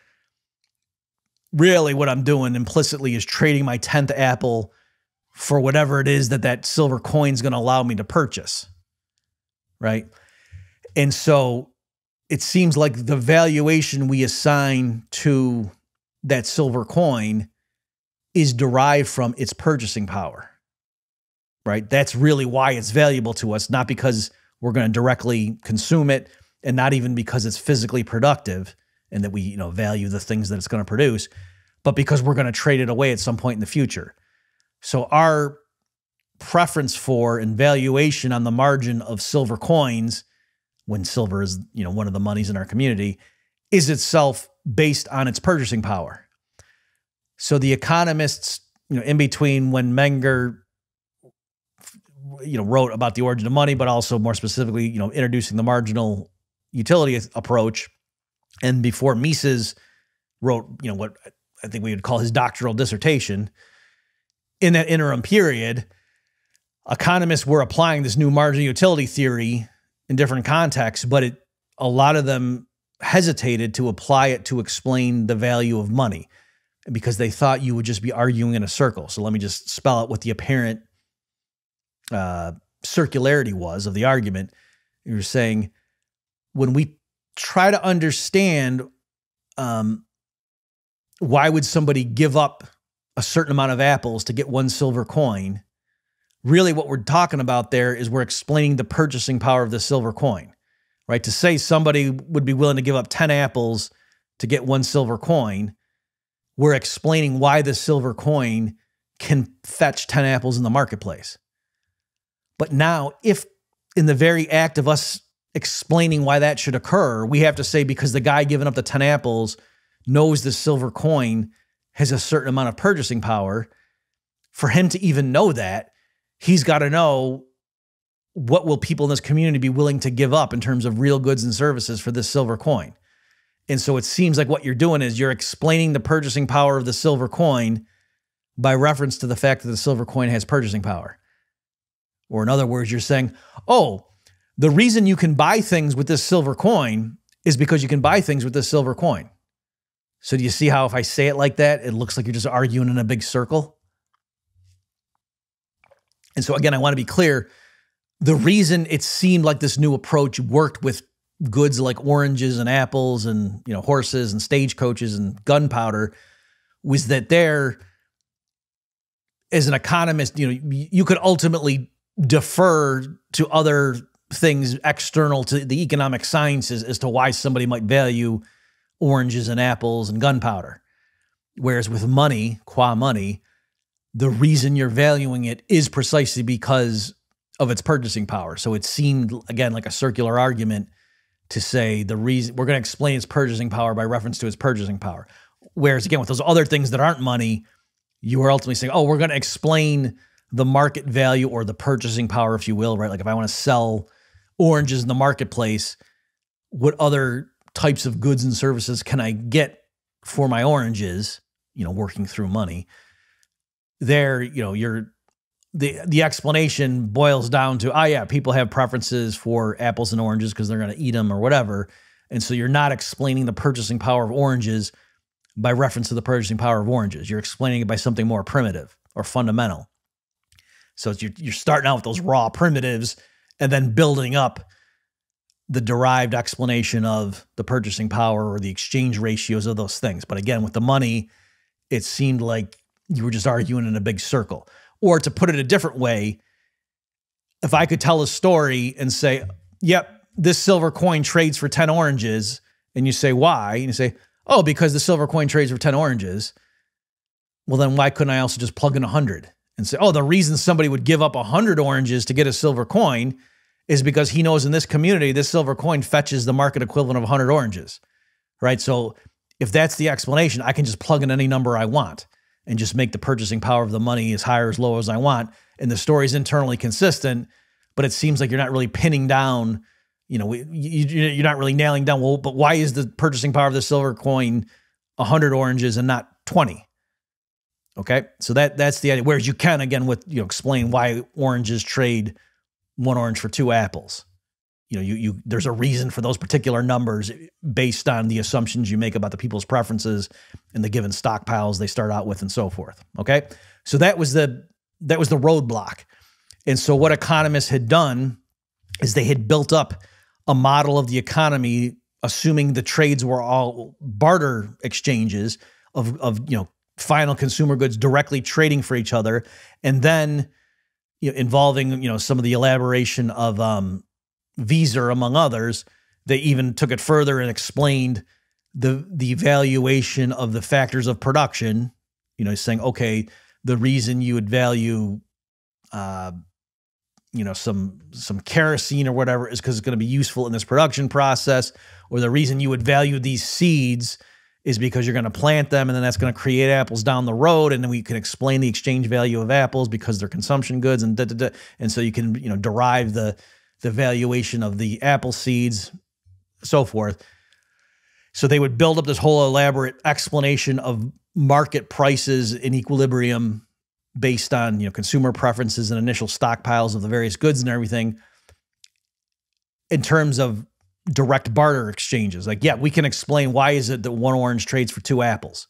really what I'm doing implicitly is trading my 10th apple for whatever it is that that silver coin is going to allow me to purchase. Right. And so it seems like the valuation we assign to that silver coin is derived from its purchasing power. Right. That's really why it's valuable to us, not because we're going to directly consume it and not even because it's physically productive and that we, you know, value the things that it's going to produce, but because we're going to trade it away at some point in the future. So our preference for and valuation on the margin of silver coins, when silver is, you know, one of the monies in our community, is itself based on its purchasing power. So the economists, you know, in between when Menger you know wrote about the origin of money but also more specifically you know introducing the marginal utility approach and before Mises wrote you know what I think we would call his doctoral dissertation in that interim period, economists were applying this new marginal utility theory in different contexts, but it a lot of them hesitated to apply it to explain the value of money because they thought you would just be arguing in a circle. So let me just spell out what the apparent uh, circularity was of the argument. You're saying when we try to understand um, why would somebody give up a certain amount of apples to get one silver coin, really what we're talking about there is we're explaining the purchasing power of the silver coin, right? To say somebody would be willing to give up 10 apples to get one silver coin, we're explaining why the silver coin can fetch 10 apples in the marketplace. But now, if in the very act of us explaining why that should occur, we have to say because the guy giving up the 10 apples knows the silver coin has a certain amount of purchasing power. For him to even know that, he's got to know what will people in this community be willing to give up in terms of real goods and services for this silver coin. And so it seems like what you're doing is you're explaining the purchasing power of the silver coin by reference to the fact that the silver coin has purchasing power. Or in other words, you're saying, oh, the reason you can buy things with this silver coin is because you can buy things with this silver coin. So do you see how if I say it like that, it looks like you're just arguing in a big circle? And so again, I want to be clear. The reason it seemed like this new approach worked with goods like oranges and apples and you know horses and stagecoaches and gunpowder was that there as an economist, you know, you could ultimately defer to other things external to the economic sciences as to why somebody might value oranges and apples and gunpowder. Whereas with money, qua money, the reason you're valuing it is precisely because of its purchasing power. So it seemed, again, like a circular argument to say the reason we're going to explain its purchasing power by reference to its purchasing power. Whereas, again, with those other things that aren't money, you are ultimately saying, oh, we're going to explain the market value or the purchasing power, if you will, right? Like if I want to sell oranges in the marketplace, what other types of goods and services can I get for my oranges? You know, working through money. There, you know, you're the the explanation boils down to, oh yeah, people have preferences for apples and oranges because they're going to eat them or whatever, and so you're not explaining the purchasing power of oranges by reference to the purchasing power of oranges. You're explaining it by something more primitive or fundamental. So you're, you're starting out with those raw primitives and then building up the derived explanation of the purchasing power or the exchange ratios of those things. But again, with the money, it seemed like you were just arguing in a big circle. Or to put it a different way, if I could tell a story and say, yep, this silver coin trades for 10 oranges, and you say, why? And you say, oh, because the silver coin trades for 10 oranges. Well, then why couldn't I also just plug in 100? And say, oh, the reason somebody would give up 100 oranges to get a silver coin is because he knows in this community, this silver coin fetches the market equivalent of 100 oranges, right? So if that's the explanation, I can just plug in any number I want and just make the purchasing power of the money as high or as low as I want. And the story is internally consistent, but it seems like you're not really pinning down, you know, you're not really nailing down, well, but why is the purchasing power of the silver coin 100 oranges and not 20? Okay, so that that's the idea. Whereas you can again with you know explain why oranges trade one orange for two apples. You know, you you there's a reason for those particular numbers based on the assumptions you make about the people's preferences and the given stockpiles they start out with and so forth. Okay, so that was the that was the roadblock. And so what economists had done is they had built up a model of the economy assuming the trades were all barter exchanges of of you know final consumer goods directly trading for each other, and then you know, involving you know some of the elaboration of um, Wieser among others. They even took it further and explained the the valuation of the factors of production. You know, saying okay, the reason you would value, uh, you know, some some kerosene or whatever is because it's going to be useful in this production process, or the reason you would value these seeds is because you're going to plant them and then that's going to create apples down the road and then we can explain the exchange value of apples because they're consumption goods and da, da, da. and so you can you know derive the the valuation of the apple seeds so forth so they would build up this whole elaborate explanation of market prices in equilibrium based on you know consumer preferences and initial stockpiles of the various goods and everything in terms of direct barter exchanges. Like, yeah, we can explain why is it that one orange trades for two apples.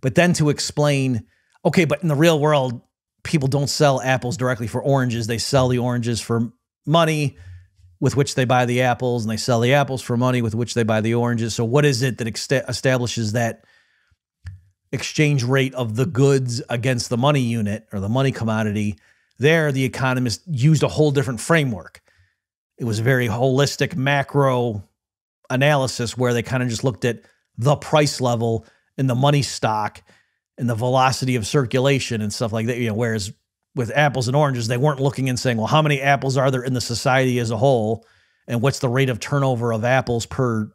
But then to explain, okay, but in the real world, people don't sell apples directly for oranges. They sell the oranges for money with which they buy the apples, and they sell the apples for money with which they buy the oranges. So, what is it that establishes that exchange rate of the goods against the money unit or the money commodity? There, the economist used a whole different framework. It was a very holistic macro analysis where they kind of just looked at the price level and the money stock and the velocity of circulation and stuff like that. You know, whereas with apples and oranges, they weren't looking and saying, well, how many apples are there in the society as a whole? And what's the rate of turnover of apples per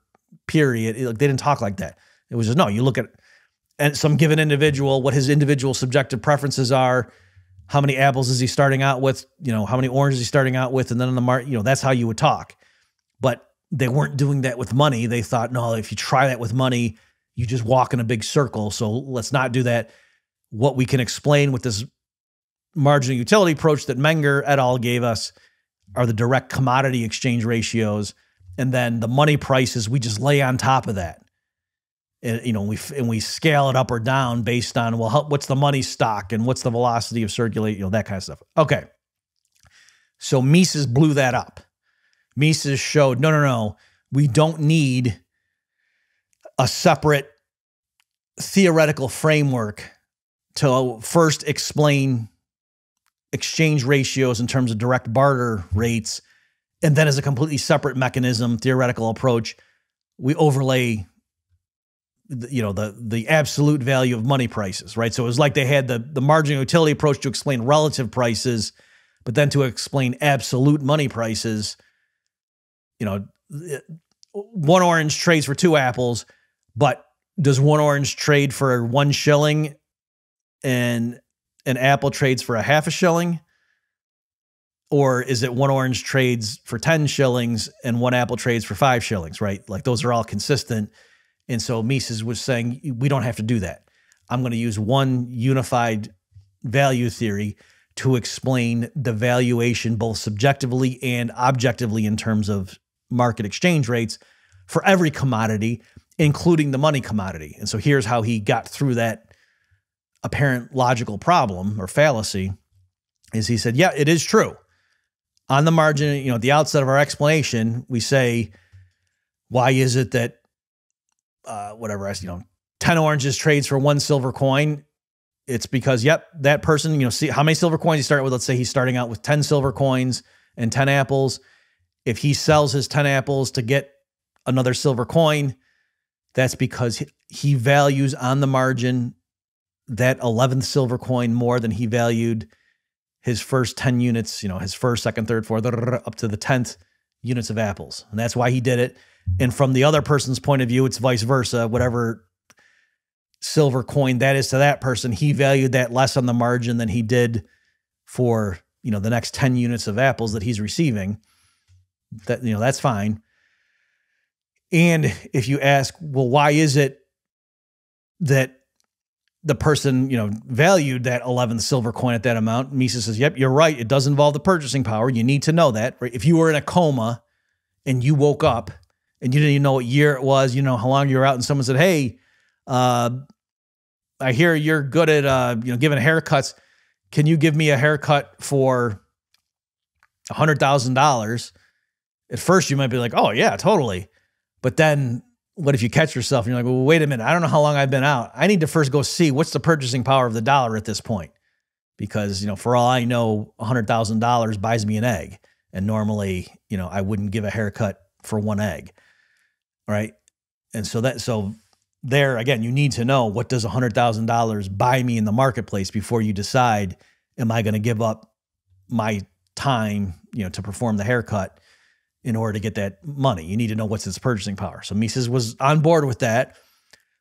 period? Like they didn't talk like that. It was just, no, you look at and some given individual, what his individual subjective preferences are, how many apples is he starting out with, you know, how many oranges is he starting out with, and then on the market, you know, that's how you would talk. But they weren't doing that with money. They thought, no, if you try that with money, you just walk in a big circle. So let's not do that. What we can explain with this marginal utility approach that Menger et al. gave us are the direct commodity exchange ratios. And then the money prices, we just lay on top of that. And, you know, we and we scale it up or down based on well, what's the money stock and what's the velocity of circulate, you know, that kind of stuff. Okay, so Mises blew that up. Mises showed no, no, no, we don't need a separate theoretical framework to first explain exchange ratios in terms of direct barter rates and then as a completely separate mechanism theoretical approach we overlay you know the the absolute value of money prices right so it was like they had the the marginal utility approach to explain relative prices but then to explain absolute money prices you know uh, one orange trades for two apples but does one orange trade for one shilling and an apple trades for a half a shilling? Or is it one orange trades for 10 shillings and one apple trades for five shillings, right? Like those are all consistent. And so Mises was saying, we don't have to do that. I'm going to use one unified value theory to explain the valuation both subjectively and objectively in terms of market exchange rates for every commodity including the money commodity. And so here's how he got through that apparent logical problem or fallacy is he said, yeah, it is true. On the margin, you know, at the outset of our explanation, we say, why is it that uh, whatever, you know, 10 oranges trades for one silver coin? It's because, yep, that person, you know, see how many silver coins he started with. Let's say he's starting out with 10 silver coins and 10 apples. If he sells his 10 apples to get another silver coin, that's because he values on the margin that 11th silver coin more than he valued his first 10 units, you know, his first, second, third, fourth, up to the 10th units of apples. And that's why he did it. And from the other person's point of view, it's vice versa. Whatever silver coin that is to that person, he valued that less on the margin than he did for, you know, the next 10 units of apples that he's receiving. That, you know, that's fine. And if you ask, well, why is it that the person, you know, valued that 11th silver coin at that amount? Mises says, yep, you're right. It does involve the purchasing power. You need to know that. Right? If you were in a coma and you woke up and you didn't even know what year it was, you know, how long you were out, and someone said, hey, uh, I hear you're good at, uh, you know, giving haircuts. Can you give me a haircut for a $100,000? At first, you might be like, oh, yeah, totally. But then what if you catch yourself and you're like, well, wait a minute, I don't know how long I've been out. I need to first go see what's the purchasing power of the dollar at this point. Because, you know, for all I know, $100,000 buys me an egg. And normally, you know, I wouldn't give a haircut for one egg. Right. And so that, so there again, you need to know what does $100,000 buy me in the marketplace before you decide, am I going to give up my time, you know, to perform the haircut in order to get that money. You need to know what's its purchasing power. So Mises was on board with that,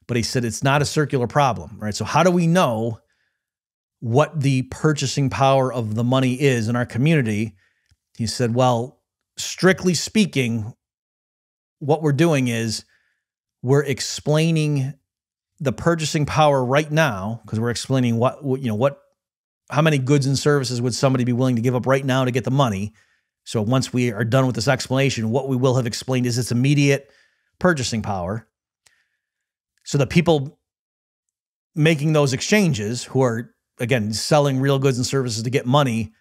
but he said it's not a circular problem, right? So how do we know what the purchasing power of the money is in our community? He said, well, strictly speaking, what we're doing is we're explaining the purchasing power right now because we're explaining what you know what how many goods and services would somebody be willing to give up right now to get the money So once we are done with this explanation, what we will have explained is its immediate purchasing power. So the people making those exchanges who are again selling real goods and services to get money,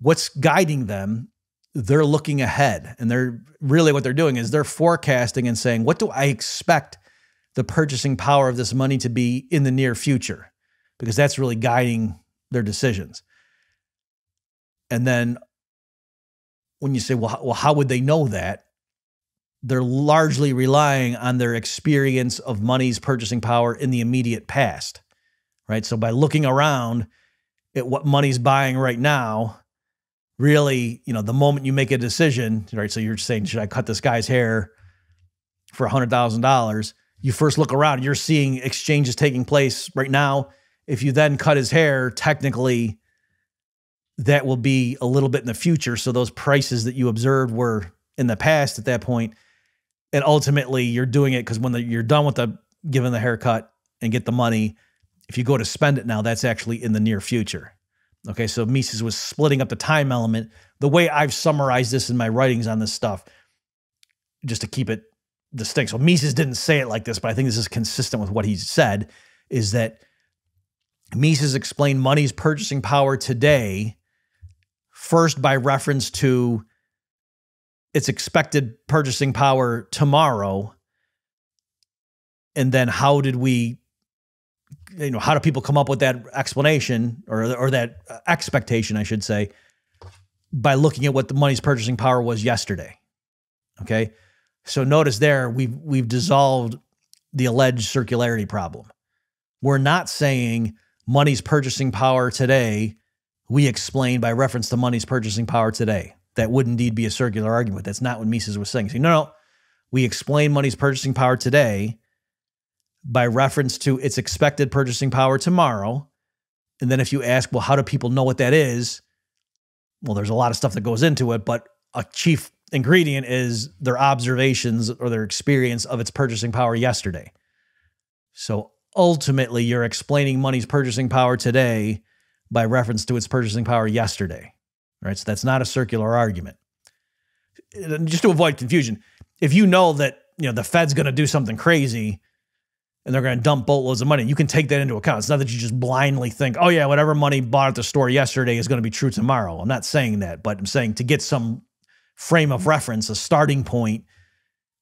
what's guiding them? They're looking ahead and they're really what they're doing is they're forecasting and saying, what do I expect the purchasing power of this money to be in the near future? Because that's really guiding their decisions. And then when you say, well, well, how would they know that? They're largely relying on their experience of money's purchasing power in the immediate past, right? So by looking around at what money's buying right now, really, you know, the moment you make a decision, right? So you're saying, should I cut this guy's hair for $100,000? You first look around, you're seeing exchanges taking place right now. If you then cut his hair, technically, that will be a little bit in the future. So those prices that you observed were in the past at that point, and ultimately you're doing it because when the, you're done with the giving the haircut and get the money, if you go to spend it now, that's actually in the near future. Okay, so Mises was splitting up the time element. The way I've summarized this in my writings on this stuff, just to keep it distinct. So Mises didn't say it like this, but I think this is consistent with what he said, is that Mises explained money's purchasing power today First, by reference to its expected purchasing power tomorrow. And then how did we, you know, how do people come up with that explanation or, or that expectation, I should say, by looking at what the money's purchasing power was yesterday? Okay. So notice there we've we've dissolved the alleged circularity problem. We're not saying money's purchasing power today we explain by reference to money's purchasing power today. That would indeed be a circular argument. That's not what Mises was saying. saying no, no, we explain money's purchasing power today by reference to its expected purchasing power tomorrow. And then if you ask, well, how do people know what that is? Well, there's a lot of stuff that goes into it, but a chief ingredient is their observations or their experience of its purchasing power yesterday. So ultimately, you're explaining money's purchasing power today by reference to its purchasing power yesterday. Right? So that's not a circular argument. Just to avoid confusion, if you know that you know the Fed's going to do something crazy and they're going to dump boatloads of money, you can take that into account. It's not that you just blindly think, "Oh yeah, whatever money bought at the store yesterday is going to be true tomorrow." I'm not saying that, but I'm saying to get some frame of reference, a starting point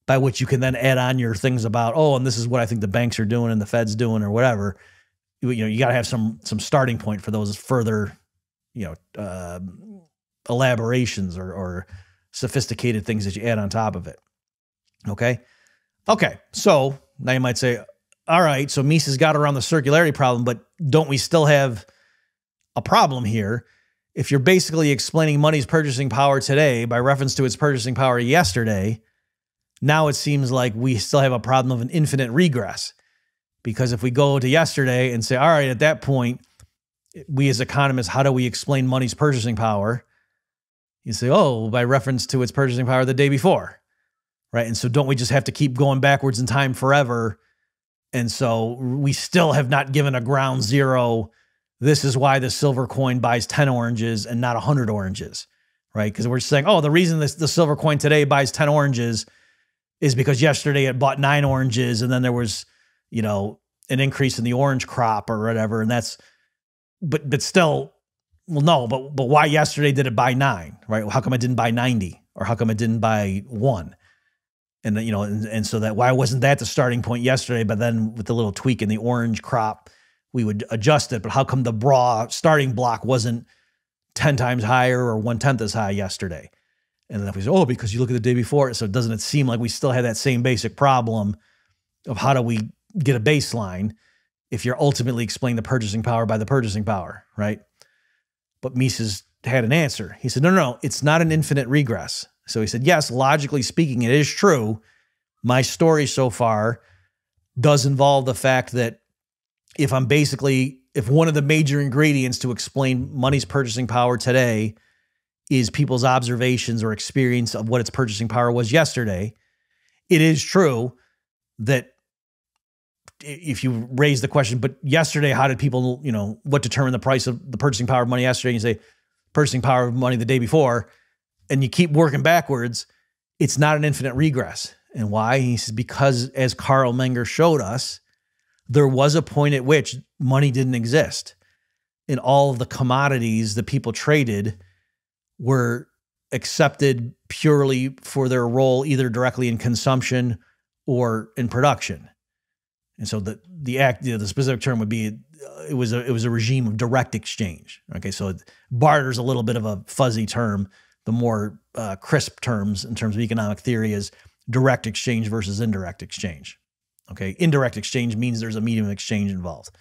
by which you can then add on your things about, "Oh, and this is what I think the banks are doing and the Fed's doing or whatever." you, know you got to have some some starting point for those further you know uh, elaborations or, or sophisticated things that you add on top of it okay okay so now you might say all right so mises got around the circularity problem but don't we still have a problem here if you're basically explaining money's purchasing power today by reference to its purchasing power yesterday now it seems like we still have a problem of an infinite regress because if we go to yesterday and say, all right, at that point, we as economists, how do we explain money's purchasing power? You say, oh, by reference to its purchasing power the day before, right? And so don't we just have to keep going backwards in time forever? And so we still have not given a ground zero. This is why the silver coin buys 10 oranges and not 100 oranges, right? Because we're saying, oh, the reason this, the silver coin today buys 10 oranges is because yesterday it bought nine oranges and then there was you know, an increase in the orange crop or whatever. And that's, but, but still, well, no, but, but why yesterday did it buy nine, right? How come it didn't buy 90 or how come it didn't buy one? And, you know, and, and so that why wasn't that the starting point yesterday? But then with the little tweak in the orange crop, we would adjust it. But how come the raw starting block wasn't 10 times higher or one tenth as high yesterday? And then if we say, oh, because you look at the day before, so doesn't it seem like we still had that same basic problem of how do we get a baseline if you're ultimately explaining the purchasing power by the purchasing power, right? But Mises had an answer. He said, no, no, no, it's not an infinite regress. So he said, yes, logically speaking, it is true. My story so far does involve the fact that if I'm basically, if one of the major ingredients to explain money's purchasing power today is people's observations or experience of what its purchasing power was yesterday, it is true that if you raise the question, but yesterday, how did people, you know, what determined the price of the purchasing power of money yesterday? And you say purchasing power of money the day before. And you keep working backwards, it's not an infinite regress. And why? He says, because as Carl Menger showed us, there was a point at which money didn't exist. And all of the commodities that people traded were accepted purely for their role either directly in consumption or in production. And so the the act you know, the specific term would be uh, it was a it was a regime of direct exchange. Okay, so barter is a little bit of a fuzzy term. The more uh, crisp terms in terms of economic theory is direct exchange versus indirect exchange. Okay, indirect exchange means there's a medium of exchange involved.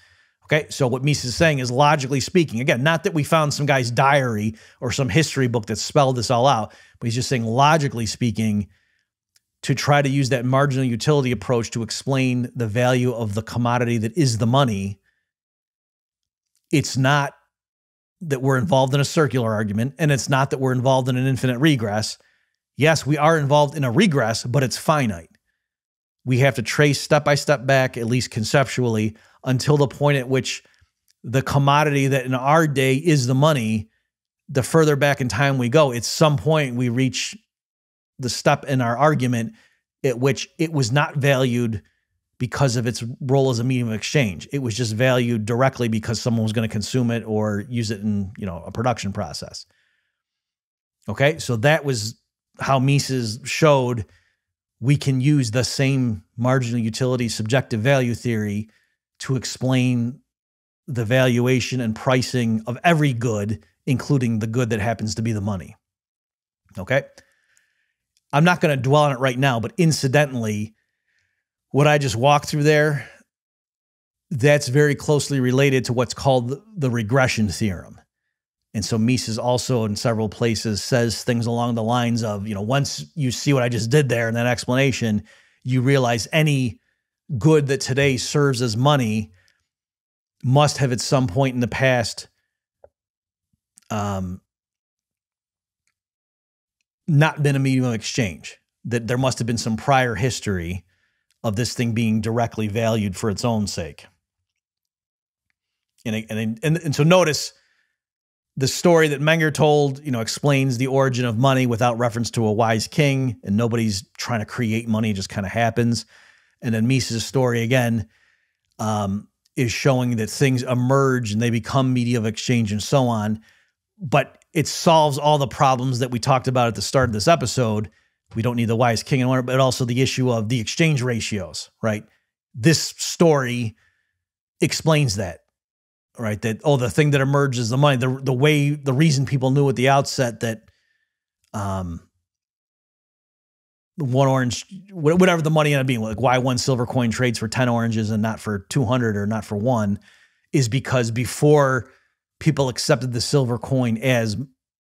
Okay, so what Mises is saying is logically speaking, again, not that we found some guy's diary or some history book that spelled this all out, but he's just saying logically speaking, to try to use that marginal utility approach to explain the value of the commodity that is the money, it's not that we're involved in a circular argument, and it's not that we're involved in an infinite regress. Yes, we are involved in a regress, but it's finite. We have to trace step by step back, at least conceptually, until the point at which the commodity that in our day is the money, the further back in time we go, at some point we reach the step in our argument at which it was not valued because of its role as a medium of exchange. It was just valued directly because someone was going to consume it or use it in, you know, a production process. Okay? So that was how Mises showed we can use the same marginal utility subjective value theory to explain the valuation and pricing of every good, including the good that happens to be the money. Okay? I'm not going to dwell on it right now, but incidentally, what I just walked through there, that's very closely related to what's called the regression theorem. And so Mises also in several places says things along the lines of, you know, once you see what I just did there in that explanation, you realize any good that today serves as money must have at some point in the past um, not been a medium of exchange. That there must have been some prior history of this thing being directly valued for its own sake. And, and, and, and so notice the story that Menger told, you know, explains the origin of money without reference to a wise king, and nobody's trying to create money; it just kind of happens. And then Mises' story again um, is showing that things emerge and they become media of exchange and so on. But it solves all the problems that we talked about at the start of this episode. We don't need the wise king and but also the issue of the exchange ratios, right? This story explains that, right? That oh, the thing that emerges the money, the the way, the reason people knew at the outset that, um, one orange, whatever the money ended up being, like why one silver coin trades for 10 oranges and not for 200 or not for one, is because before people accepted the silver coin as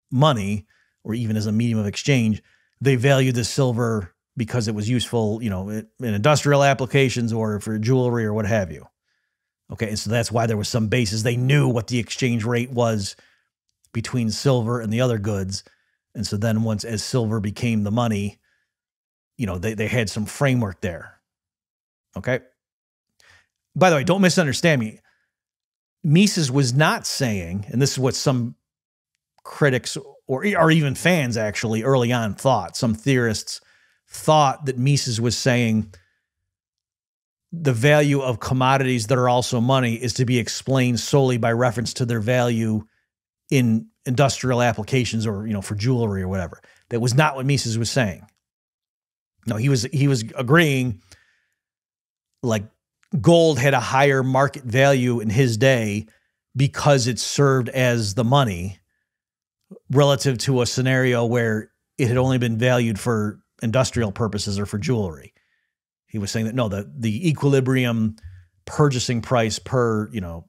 money or even as a medium of exchange, they valued the silver because it was useful, you know, in industrial applications or for jewelry or what have you. Okay, and so that's why there was some basis. They knew what the exchange rate was between silver and the other goods. And so then once as silver became the money, you know, they, they had some framework there. Okay. By the way, don't misunderstand me. Mises was not saying, and this is what some critics or, or even fans actually early on thought, some theorists thought that Mises was saying the value of commodities that are also money is to be explained solely by reference to their value in industrial applications or, you know, for jewelry or whatever. That was not what Mises was saying. No, he was he was agreeing like gold had a higher market value in his day because it served as the money relative to a scenario where it had only been valued for industrial purposes or for jewelry. He was saying that no, the the equilibrium purchasing price per, you know,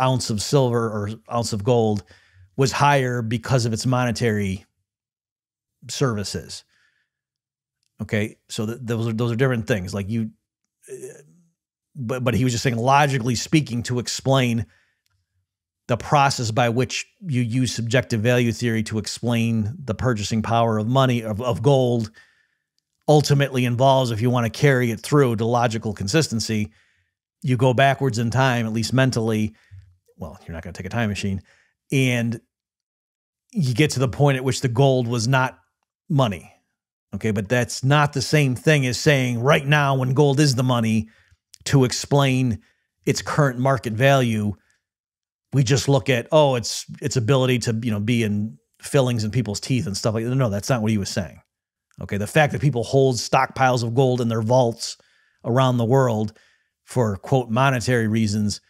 ounce of silver or ounce of gold was higher because of its monetary services. Okay, so th- those are those are different things. Like you, eh, but but he was just saying logically speaking to explain the process by which you use subjective value theory to explain the purchasing power of money of, of gold ultimately involves if you want to carry it through to logical consistency you go backwards in time at least mentally well you're not going to take a time machine and you get to the point at which the gold was not money. Okay, but that's not the same thing as saying right now when gold is the money to explain its current market value. We just look at oh, its its ability to you know be in fillings in people's teeth and stuff like that. No, that's not what he was saying. Okay, the fact that people hold stockpiles of gold in their vaults around the world for quote monetary reasons,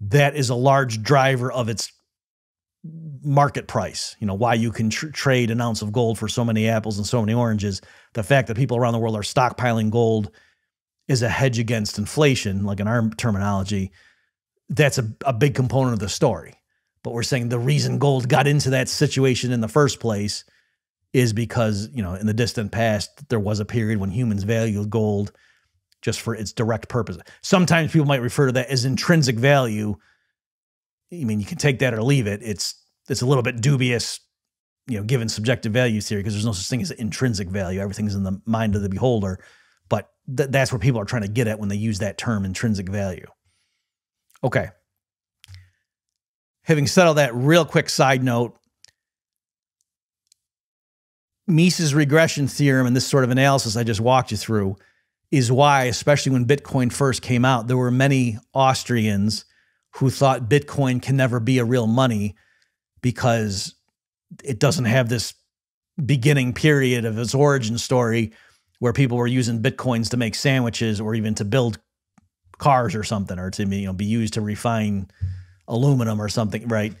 that is a large driver of its market price. You know, why you can tr- trade an ounce of gold for so many apples and so many oranges. The fact that people around the world are stockpiling gold is a hedge against inflation, like in our terminology. That's a, a big component of the story. But we're saying the reason gold got into that situation in the first place is because, you know, in the distant past, there was a period when humans valued gold just for its direct purpose. Sometimes people might refer to that as intrinsic value. I mean, you can take that or leave it. It's it's a little bit dubious, you know, given subjective value theory, because there's no such thing as intrinsic value. Everything's in the mind of the beholder. But th- that's where people are trying to get at when they use that term intrinsic value. Okay. Having said all that, real quick side note Mises regression theorem and this sort of analysis I just walked you through is why, especially when Bitcoin first came out, there were many Austrians who thought Bitcoin can never be a real money because it doesn't have this beginning period of its origin story where people were using bitcoins to make sandwiches or even to build cars or something or to you know be used to refine aluminum or something right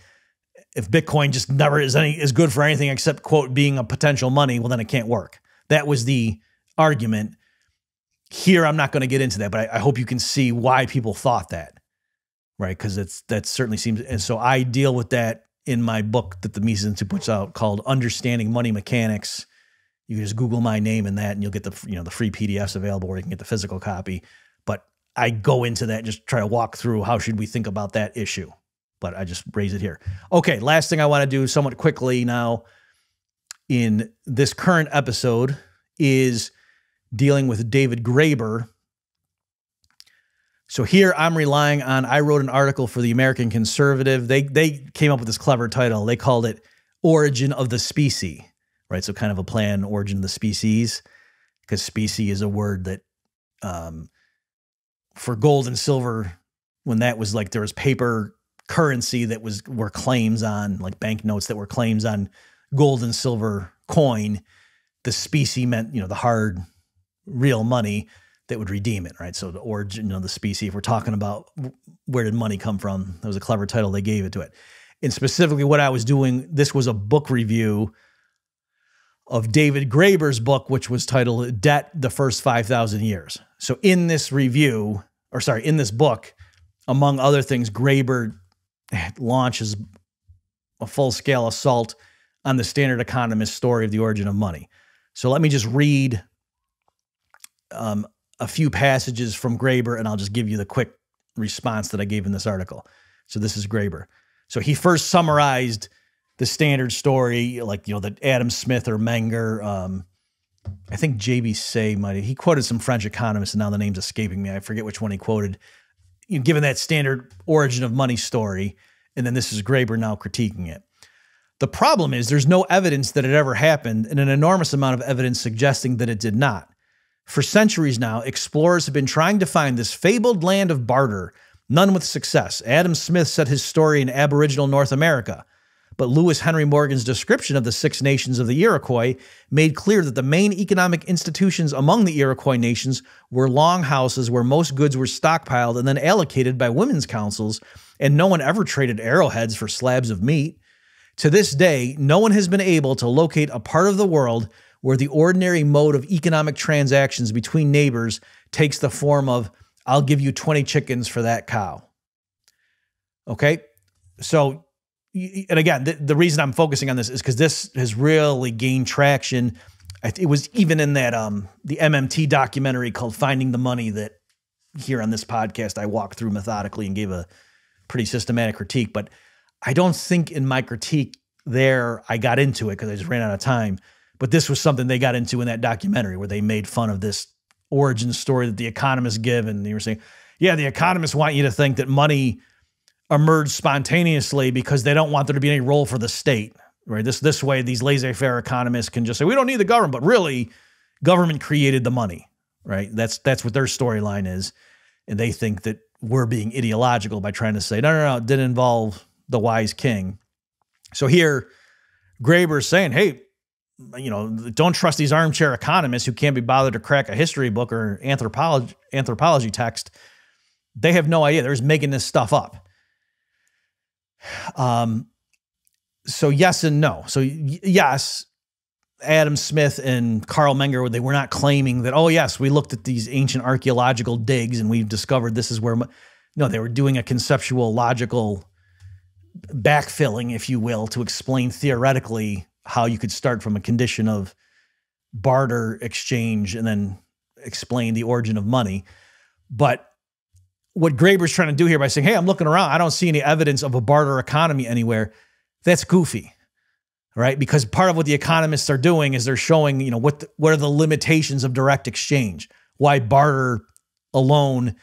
if bitcoin just never is any is good for anything except quote being a potential money well then it can't work that was the argument here i'm not going to get into that but I, I hope you can see why people thought that right because it's that certainly seems and so i deal with that in my book that the Mises Institute puts out called Understanding Money Mechanics. You can just Google my name and that, and you'll get the you know the free PDFs available, or you can get the physical copy. I go into that, just try to walk through how should we think about that issue. But I just raise it here. Okay, last thing I want to do somewhat quickly now in this current episode is dealing with David Graeber, so here I'm relying on I wrote an article for the American Conservative. They they came up with this clever title. They called it Origin of the Specie, right? So kind of a plan origin of the species because specie is a word that um, for gold and silver when that was like there was paper currency that was were claims on like banknotes that were claims on gold and silver coin the specie meant you know the hard real money that would redeem it, right? So the origin of the specie if we're talking about where did money come from, that was a clever title they gave it to it. And specifically what I was doing, this was a book review of David Graeber's book, which was titled Debt, the First 5,000 Years. So in this review, or sorry, in this book, among other things, Graeber launches a full-scale assault on the standard economist story of the origin of money. So let me just read um, a few passages from Graeber, and I'll just give you the quick response that I gave in this article. So this is Graeber. So he first summarized the standard story, like you know that Adam Smith or Menger. Um, I think J.B. Say might he quoted some French economists, and now the name's escaping me. I forget which one he quoted. You know, given that standard origin of money story, and then this is Graeber now critiquing it. The problem is there's no evidence that it ever happened, and an enormous amount of evidence suggesting that it did not. For centuries now, explorers have been trying to find this fabled land of barter, none with success. Adam Smith set his story in Aboriginal North America. But Lewis Henry Morgan's description of the Six Nations of the Iroquois made clear that the main economic institutions among the Iroquois nations were longhouses where most goods were stockpiled and then allocated by women's councils, and no one ever traded arrowheads for slabs of meat. To this day, no one has been able to locate a part of the world where the ordinary mode of economic transactions between neighbors takes the form of, I'll give you 20 chickens for that cow. Okay. So, and again, the, the reason I'm focusing on this is because this has really gained traction. It was even in that, um, the MMT documentary called Finding the Money that here on this podcast I walked through methodically and gave a pretty systematic critique. But I don't think in my critique there I got into it because I just ran out of time. But this was something they got into in that documentary where they made fun of this origin story that the economists give. And they were saying, yeah, the economists want you to think that money emerged spontaneously because they don't want there to be any role for the state. right? This this way, these laissez-faire economists can just say we don't need the government, but really, government created the money, right? That's that's what their storyline is, and they think that we're being ideological by trying to say no, no, no, it didn't involve the wise king. So here, Graeber's saying, hey, you know, don't trust these armchair economists who can't be bothered to crack a history book or anthropology anthropology text. They have no idea. They're just making this stuff up. Um, so yes and no. So yes, Adam Smith and Carl Menger, they were not claiming that, oh, yes, we looked at these ancient archaeological digs and we've discovered this is where. No, they were doing a conceptual, logical backfilling, if you will, to explain theoretically how you could start from a condition of barter exchange and then explain the origin of money. But what Graeber's trying to do here by saying, hey, I'm looking around, I don't see any evidence of a barter economy anywhere, that's goofy right? Because part of what the economists are doing is they're showing, you know, what the, what are the limitations of direct exchange? Why barter alone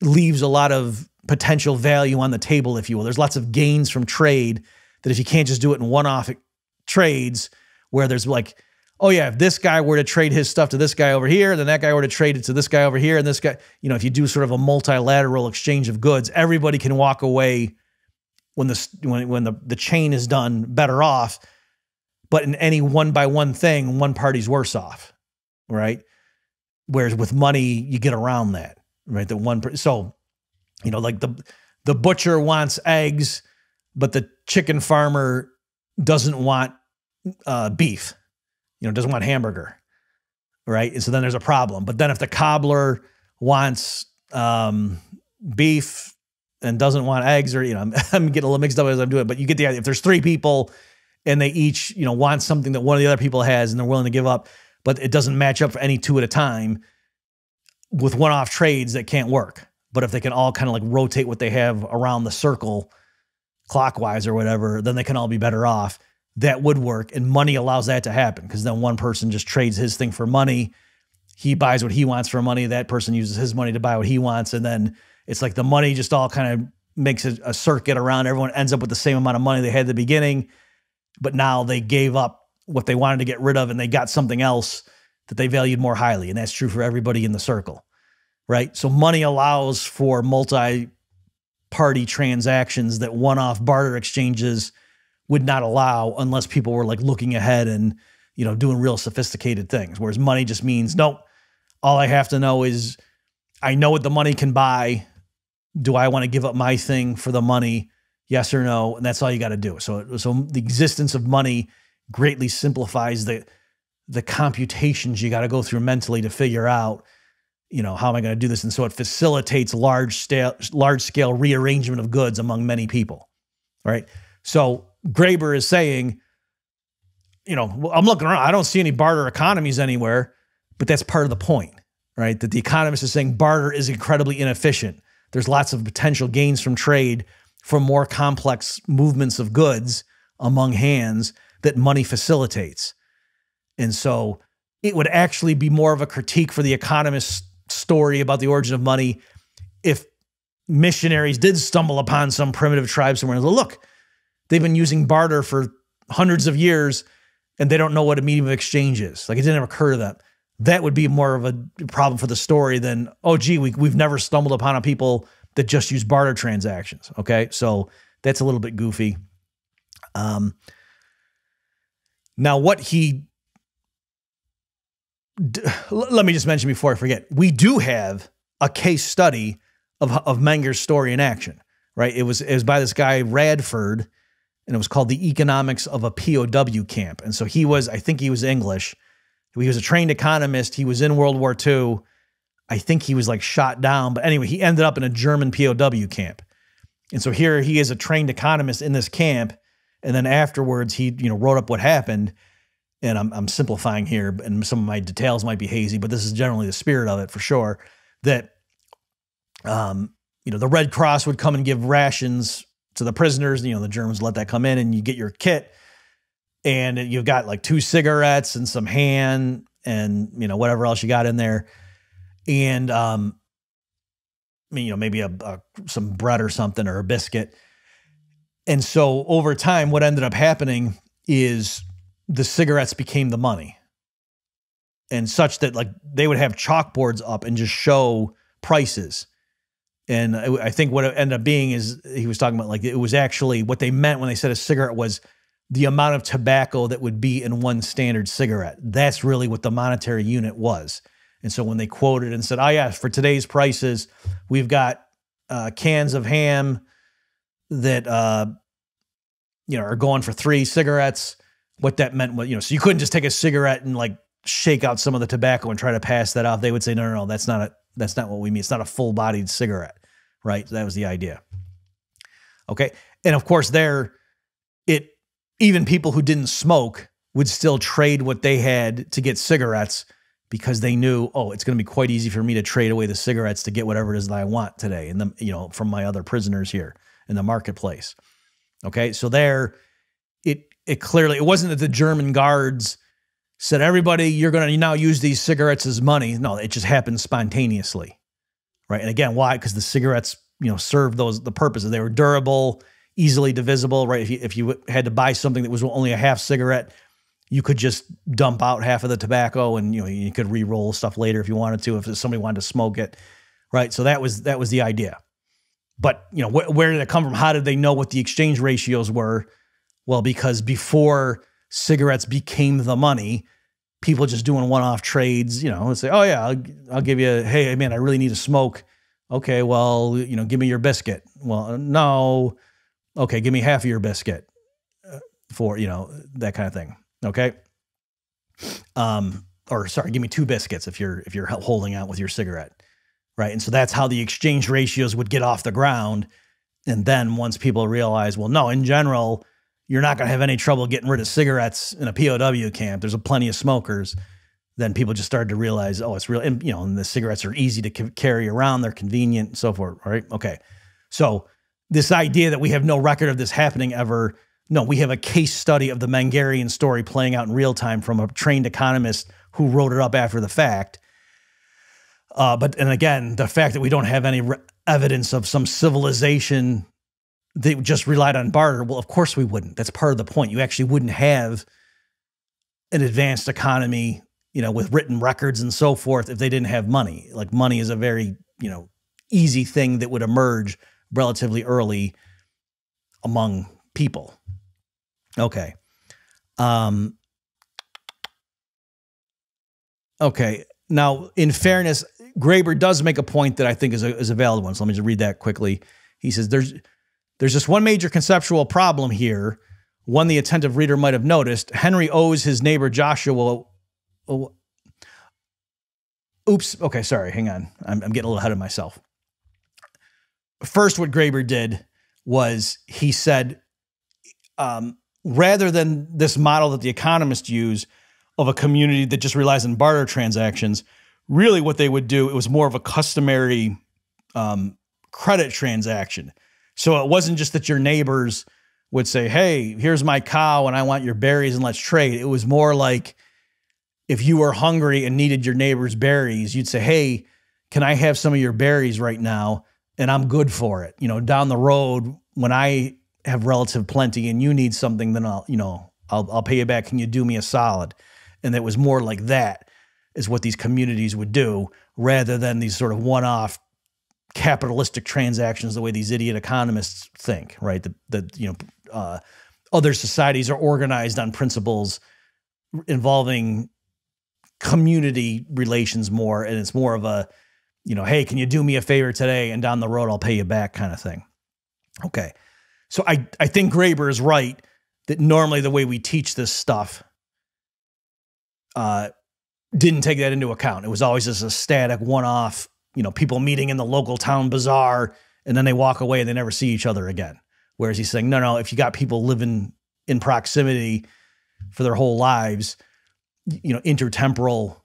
leaves a lot of potential value on the table, if you will. There's lots of gains from trade that if you can't just do it in one-off trades, where there's like, oh yeah, if this guy were to trade his stuff to this guy over here, then that guy were to trade it to this guy over here, and this guy, you know, if you do sort of a multilateral exchange of goods, everybody can walk away when the when when the, the chain is done better off. But in any one by one thing one party's worse off right? Whereas with money you get around that right? The one so you know like the the butcher wants eggs but the chicken farmer doesn't want uh, beef you know doesn't want hamburger right and so then there's a problem but then if the cobbler wants um, beef and doesn't want eggs or you know I'm, I'm, getting a little mixed up as I'm doing it, but you get the idea. If there's three people and they each you know want something that one of the other people has and they're willing to give up, but it doesn't match up for any two at a time with one-off trades that can't work. But if they can all kind of like rotate what they have around the circle clockwise or whatever, then they can all be better off. That would work, and money allows that to happen because then one person just trades his thing for money. He buys what he wants for money. That person uses his money to buy what he wants, and then it's like the money just all kind of makes a, a circuit around. Everyone ends up with the same amount of money they had at the beginning, but now they gave up what they wanted to get rid of and they got something else that they valued more highly. And that's true for everybody in the circle, right? So money allows for multi party transactions that one off barter exchanges would not allow unless people were like looking ahead and, you know, doing real sophisticated things. Whereas money just means, nope, all I have to know is I know what the money can buy do I want to give up my thing for the money? Yes or no? And that's all you got to do. So, so the existence of money greatly simplifies the the computations you got to go through mentally to figure out, you know, how am I going to do this? And so it facilitates large scale large scale rearrangement of goods among many people, right? So Graeber is saying, you know, I'm looking around, I don't see any barter economies anywhere, but that's part of the point, right? That the economist is saying barter is incredibly inefficient there's lots of potential gains from trade from more complex movements of goods among hands that money facilitates. And so it would actually be more of a critique for the economist's story about the origin of money if missionaries did stumble upon some primitive tribe somewhere and look, they've been using barter for hundreds of years and they don't know what a medium of exchange is. Like it didn't occur to them. That would be more of a problem for the story than oh gee we, we've never stumbled upon a people that just use barter transactions okay? So that's a little bit goofy. Um, now what he let me just mention before i forget. We do have a case study of, of menger's story in action right? It was it was by this guy radford and it was called the economics of a pow camp and so he was i think he was english he was a trained economist. He was in World War II. I think he was like shot down. But anyway, he ended up in a German POW camp. And so here he is a trained economist in this camp. And then afterwards, he you know wrote up what happened. And I'm, I'm simplifying here, and some of my details might be hazy, but this is generally the spirit of it for sure. That um, you know, the Red Cross would come and give rations to the prisoners. You know, the Germans let that come in, and you get your kit. And you've got like two cigarettes and some hand and you know whatever else you got in there. And um you know maybe a, a, some bread or something or a biscuit. And so over time what ended up happening is the cigarettes became the money. And such that like they would have chalkboards up and just show prices and I think what it ended up being is he was talking about like it was actually what they meant when they said a cigarette was the amount of tobacco that would be in one standard cigarette. That's really what the monetary unit was. And so when they quoted and said, "Oh yeah, for today's prices, we've got uh, cans of ham that uh, you know are going for three cigarettes," what that meant was you know, so you couldn't just take a cigarette and like shake out some of the tobacco and try to pass that off. They would say, "No, no, no, that's not a that's not what we mean. It's not a full-bodied cigarette." Right? So That was the idea. Okay, and of course there it even people who didn't smoke would still trade what they had to get cigarettes because they knew, oh, it's going to be quite easy for me to trade away the cigarettes to get whatever it is that I want today, and the you know from my other prisoners here in the marketplace. Okay, so there, it it clearly it wasn't that the German guards said everybody you're going to now use these cigarettes as money. No, it just happened spontaneously, right? And again, why? Because the cigarettes you know served those the purposes. They were durable easily divisible, right? If you, if you had to buy something that was only a half cigarette, you could just dump out half of the tobacco and you know you could re-roll stuff later if you wanted to if somebody wanted to smoke it right so that was that was the idea but you know wh- where did it come from how did they know what the exchange ratios were well because before cigarettes became the money people just doing one-off trades you know and say oh yeah I'll, I'll give you hey man i really need a smoke okay well you know give me your biscuit well no okay, give me half of your biscuit uh, for, you know, that kind of thing. Okay. Um, or sorry, give me two biscuits if you're, if you're holding out with your cigarette. Right. And so that's how the exchange ratios would get off the ground. And then once people realize, well, no, in general, you're not going to have any trouble getting rid of cigarettes in a POW camp. There's a plenty of smokers. Then people just started to realize, oh, it's real. And, you know, and the cigarettes are easy to carry around. They're convenient and so forth. Right. Okay. So this idea that we have no record of this happening ever. No, we have a case study of the Mengerian story playing out in real time from a trained economist who wrote it up after the fact. Uh, but and again, the fact that we don't have any evidence of some civilization that just relied on barter, well, of course we wouldn't. That's part of the point. You actually wouldn't have an advanced economy, you know, with written records and so forth if they didn't have money. Like money is a very, you know, easy thing that would emerge relatively early among people. Okay. Um, okay. Now, in fairness, Graeber does make a point that I think is a, is a valid one. So let me just read that quickly. He says there's there's just one major conceptual problem here, one the attentive reader might have noticed. Henry owes his neighbor Joshua. Oh, oops. Okay, sorry. Hang on. I'm, I'm getting a little ahead of myself first, what Graeber did was he said, um, rather than this model that the economists use of a community that just relies on barter transactions, really what they would do, it was more of a customary um, credit transaction. So it wasn't just that your neighbors would say, Hey, here's my cow and I want your berries and let's trade. It was more like if you were hungry and needed your neighbor's berries, you'd say, Hey, can I have some of your berries right now? and I'm good for it. You know, down the road when I have relative plenty and you need something, then I'll, you know, I'll, I'll pay you back. Can you do me a solid? And it was more like that is what these communities would do rather than these sort of one-off capitalistic transactions the way these idiot economists think, right? That, that you know, uh, other societies are organized on principles involving community relations more, and it's more of a you know, hey, can you do me a favor today? And down the road, I'll pay you back kind of thing. Okay. So I, I think Graeber is right that normally the way we teach this stuff uh, didn't take that into account. It was always just a static one off, you know, people meeting in the local town bazaar and then they walk away and they never see each other again. Whereas he's saying, no, no, if you got people living in proximity for their whole lives, you know, intertemporal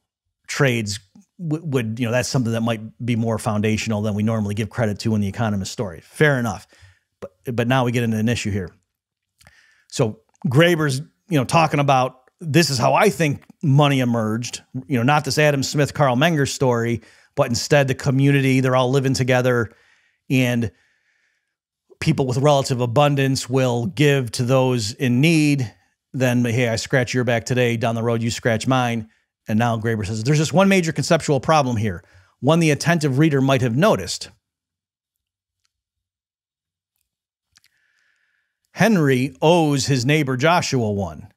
trades would you know that's something that might be more foundational than we normally give credit to in the economist story. Fair enough. But but now we get into an issue here. So graeber's you know talking about this is how i think money emerged. You know not this adam smith carl menger story but instead the community they're all living together and people with relative abundance will give to those in need then hey, I scratch your back today. Down the road, you scratch mine. And now Graeber says there's just one major conceptual problem here, one the attentive reader might have noticed. Henry owes his neighbor Joshua one.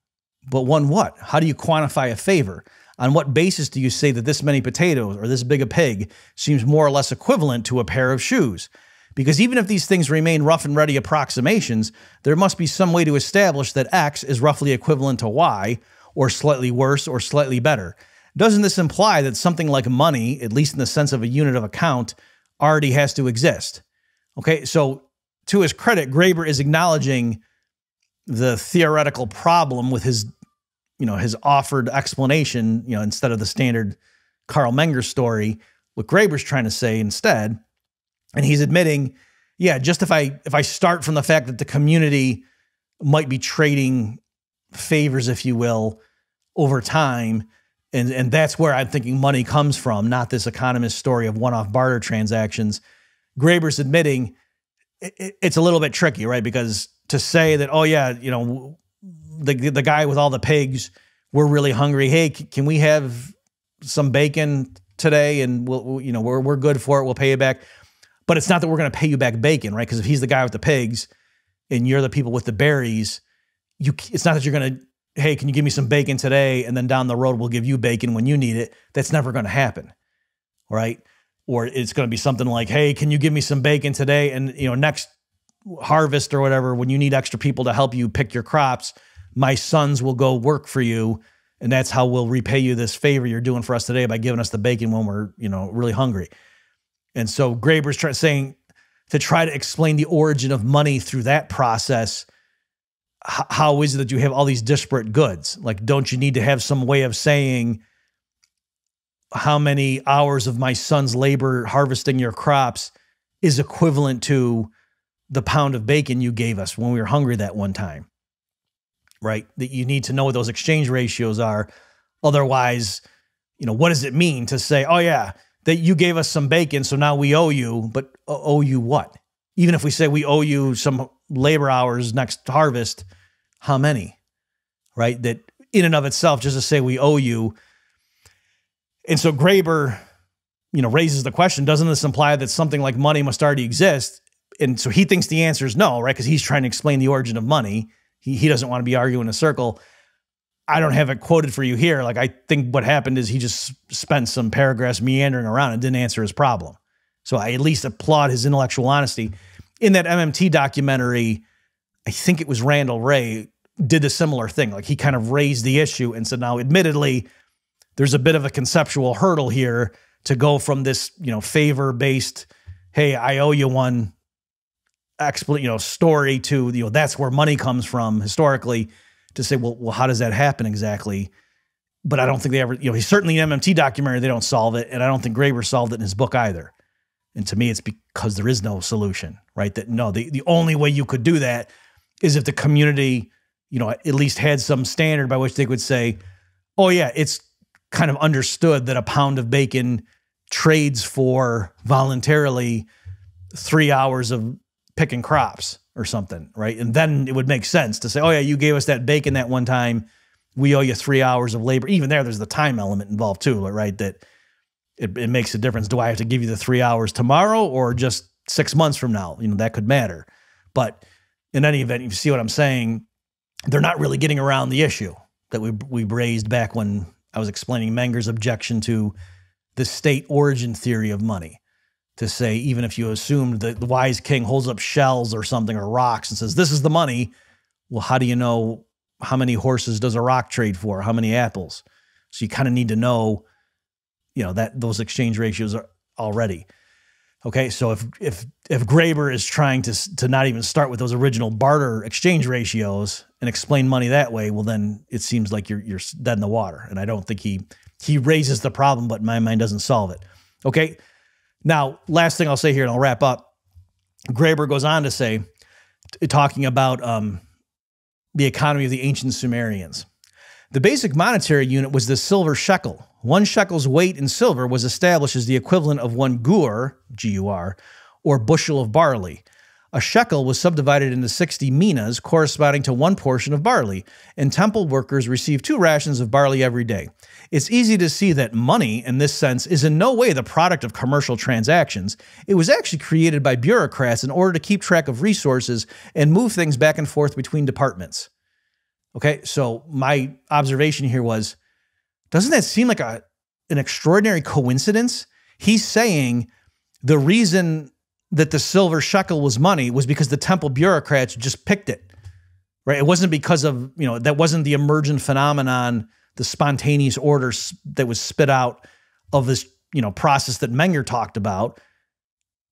But one what? How do you quantify a favor? On what basis do you say that this many potatoes or this big a pig seems more or less equivalent to a pair of shoes? Because even if these things remain rough and ready approximations, there must be some way to establish that X is roughly equivalent to Y, or slightly worse, or slightly better. Doesn't this imply that something like money, at least in the sense of a unit of account, already has to exist? Okay, so to his credit, Graeber is acknowledging the theoretical problem with his you know, his offered explanation, you know, instead of the standard Carl Menger story, what Graeber's trying to say instead, and he's admitting, yeah, just if I if I start from the fact that the community might be trading favors, if you will, over time, and and that's where I'm thinking money comes from, not this economist story of one-off barter transactions. Graeber's admitting it, it's a little bit tricky, right? Because to say that, oh yeah, you know, the the guy with all the pigs, we're really hungry. Hey, can we have some bacon today? And we'll, you know, we're we're good for it. We'll pay you back. But it's not that we're going to pay you back bacon, right? Because if he's the guy with the pigs, and you're the people with the berries, you it's not that you're going to hey, can you give me some bacon today? And then down the road, we'll give you bacon when you need it. That's never going to happen. Right. Or it's going to be something like, hey, can you give me some bacon today? And, you know, next harvest or whatever, when you need extra people to help you pick your crops, my sons will go work for you and that's how we'll repay you this favor you're doing for us today by giving us the bacon when we're you know really hungry. And so graeber's trying saying to try to explain the origin of money through that process how is it that you have all these disparate goods? Like don't you need to have some way of saying how many hours of my son's labor harvesting your crops is equivalent to the pound of bacon you gave us when we were hungry that one time right? That you need to know what those exchange ratios are. Otherwise, you know, what does it mean to say, oh, yeah, that you gave us some bacon, so now we owe you, but owe you what? Even if we say we owe you some labor hours next harvest, how many? Right? That in and of itself, just to say we owe you. And so Graeber, you know, raises the question doesn't this imply that something like money must already exist? And so he thinks the answer is no, right? Because he's trying to explain the origin of money. He, he doesn't want to be arguing in a circle. I don't have it quoted for you here. Like, I think what happened is he just spent some paragraphs meandering around and didn't answer his problem. So I at least applaud his intellectual honesty. In that MMT documentary, I think it was Randall Wray did a similar thing. Like he kind of raised the issue and said, now, admittedly, there's a bit of a conceptual hurdle here to go from this, you know, favor based, hey, I owe you one expl- you know story to you know that's where money comes from historically to say well well how does that happen exactly? But I don't think they ever you know he's certainly an MMT documentary they don't solve it and I don't think Graeber solved it in his book either. And to me it's because there is no solution right? That no the, the only way you could do that is if the community you know at least had some standard by which they could say oh yeah it's kind of understood that a pound of bacon trades for voluntarily three hours of picking crops or something, right? And then it would make sense to say, oh, yeah, you gave us that bacon that one time. We owe you three hours of labor. Even there, there's the time element involved too, right? That it, it makes a difference. Do I have to give you the three hours tomorrow or just six months from now? You know, that could matter. But in any event, you see what I'm saying, they're not really getting around the issue that we, we raised back when I was explaining Menger's objection to the state origin theory of money to say, even if you assumed that the wise king holds up shells or something or rocks and says, This is the money. Well, how do you know how many horses does a rock trade for? How many apples? So you kind of need to know, you know, that those exchange ratios are already. Okay, so if if if Graeber is trying to to not even start with those original barter exchange ratios and explain money that way, well then it seems like you're you're dead in the water. And I don't think he he raises the problem, but my mind doesn't solve it. Okay, now, last thing I'll say here, and I'll wrap up. Graeber goes on to say, talking about um, the economy of the ancient Sumerians. The basic monetary unit was the silver shekel. One shekel's weight in silver was established as the equivalent of one gur, G U R, or bushel of barley. A shekel was subdivided into 60 minas, corresponding to one portion of barley, and temple workers received two rations of barley every day. It's easy to see that money, in this sense, is in no way the product of commercial transactions. It was actually created by bureaucrats in order to keep track of resources and move things back and forth between departments. Okay, so my observation here was doesn't that seem like a, an extraordinary coincidence? He's saying the reason that the silver shekel was money was because the temple bureaucrats just picked it. Right? It wasn't because of, you know, that wasn't the emergent phenomenon, the spontaneous order that was spit out of this, you know, process that Menger talked about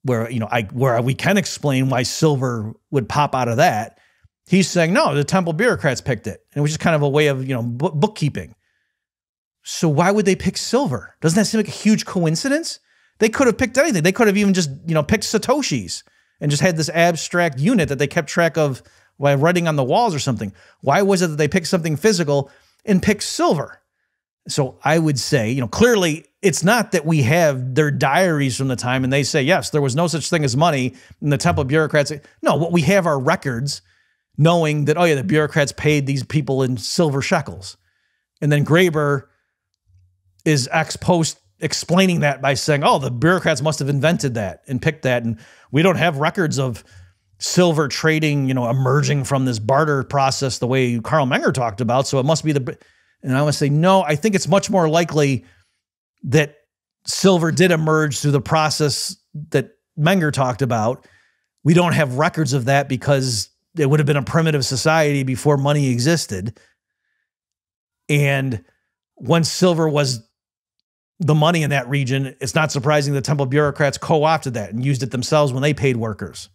where, you know, I where we can explain why silver would pop out of that. He's saying, no, the temple bureaucrats picked it. And it was just kind of a way of, you know, bookkeeping. So why would they pick silver? Doesn't that seem like a huge coincidence? They could have picked anything. They could have even just, you know, picked Satoshis and just had this abstract unit that they kept track of by writing on the walls or something. Why was it that they picked something physical and picked silver? So I would say, you know, clearly it's not that we have their diaries from the time and they say, yes, there was no such thing as money. And the temple bureaucrats, no, what we have are records knowing that, oh, yeah, the bureaucrats paid these people in silver shekels. And then Graeber is ex post explaining that by saying, oh, the bureaucrats must have invented that and picked that. And we don't have records of silver trading, you know, emerging from this barter process the way Carl Menger talked about. So it must be the. And I would say, no, I think it's much more likely that silver did emerge through the process that Menger talked about. We don't have records of that because it would have been a primitive society before money existed. And once silver was the money in that region, it's not surprising the temple bureaucrats co opted that and used it themselves when they paid workers.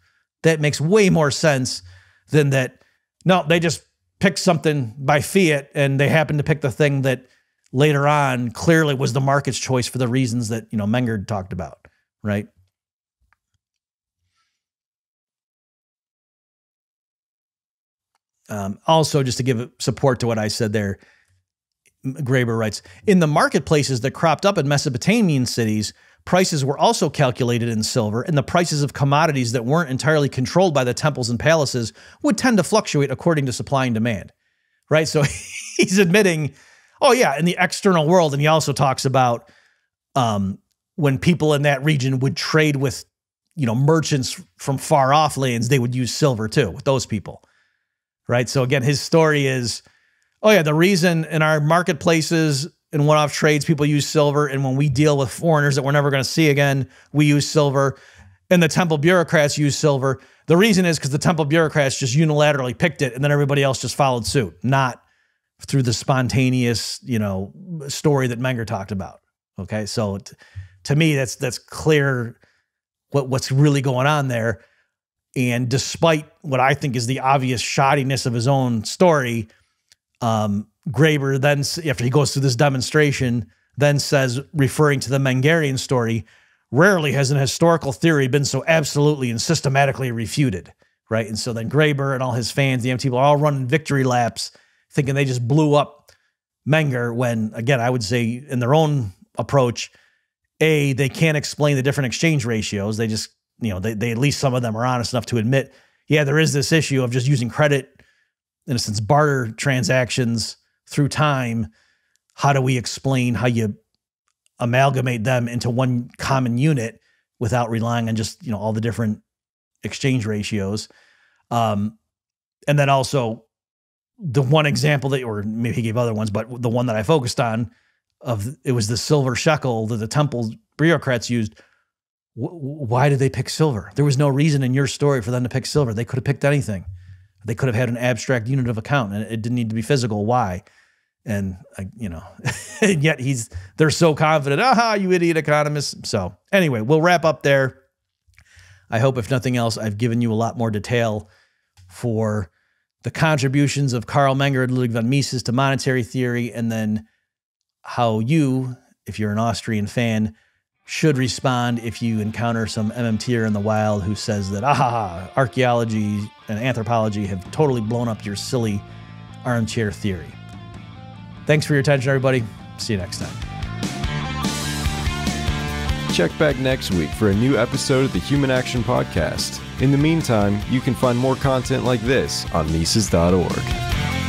That makes way more sense than that. No, they just picked something by fiat and they happened to pick the thing that later on clearly was the market's choice for the reasons that, you know, Menger talked about, right? Um, also, just to give support to what I said there, Graeber writes In the marketplaces that cropped up in Mesopotamian cities, prices were also calculated in silver, and the prices of commodities that weren't entirely controlled by the temples and palaces would tend to fluctuate according to supply and demand. Right? So he's admitting, oh, yeah, in the external world. And he also talks about um, when people in that region would trade with, you know, merchants from far off lands, they would use silver too with those people. Right? So again, his story is Oh yeah, the reason in our marketplaces and one-off trades people use silver, and when we deal with foreigners that we're never going to see again, we use silver, and the temple bureaucrats use silver. The reason is because the temple bureaucrats just unilaterally picked it, and then everybody else just followed suit, not through the spontaneous, you know, story that Menger talked about. Okay, so to me, that's that's clear what what's really going on there. And despite what I think is the obvious shoddiness of his own story, um, Graeber then, after he goes through this demonstration, then says, referring to the Mengerian story, rarely has an historical theory been so absolutely and systematically refuted, right? And so then Graeber and all his fans, the MT people, are all running victory laps, thinking they just blew up Menger. When again, I would say in their own approach, a they can't explain the different exchange ratios. They just, you know, they, they at least some of them are honest enough to admit, yeah, there is this issue of just using credit in a sense, barter transactions through time, how do we explain how you amalgamate them into one common unit without relying on just you know all the different exchange ratios? Um, and then also the one example that, or maybe he gave other ones, but the one that I focused on of it was the silver shekel that the temple bureaucrats used. why did they pick silver? There was no reason in your story for them to pick silver. They could have picked anything. They could have had an abstract unit of account and it didn't need to be physical. Why? And uh, you know, and yet he's they're so confident. Aha, you idiot economist. So anyway, we'll wrap up there. I hope, if nothing else, I've given you a lot more detail for the contributions of Carl Menger and Ludwig von Mises to monetary theory, and then how you, if you're an Austrian fan, should respond if you encounter some MMTer in the wild who says that, ah, archaeology and anthropology have totally blown up your silly armchair theory. Thanks for your attention, everybody. See you next time. Check back next week for a new episode of the Human Action Podcast. In the meantime, you can find more content like this on Mises.org.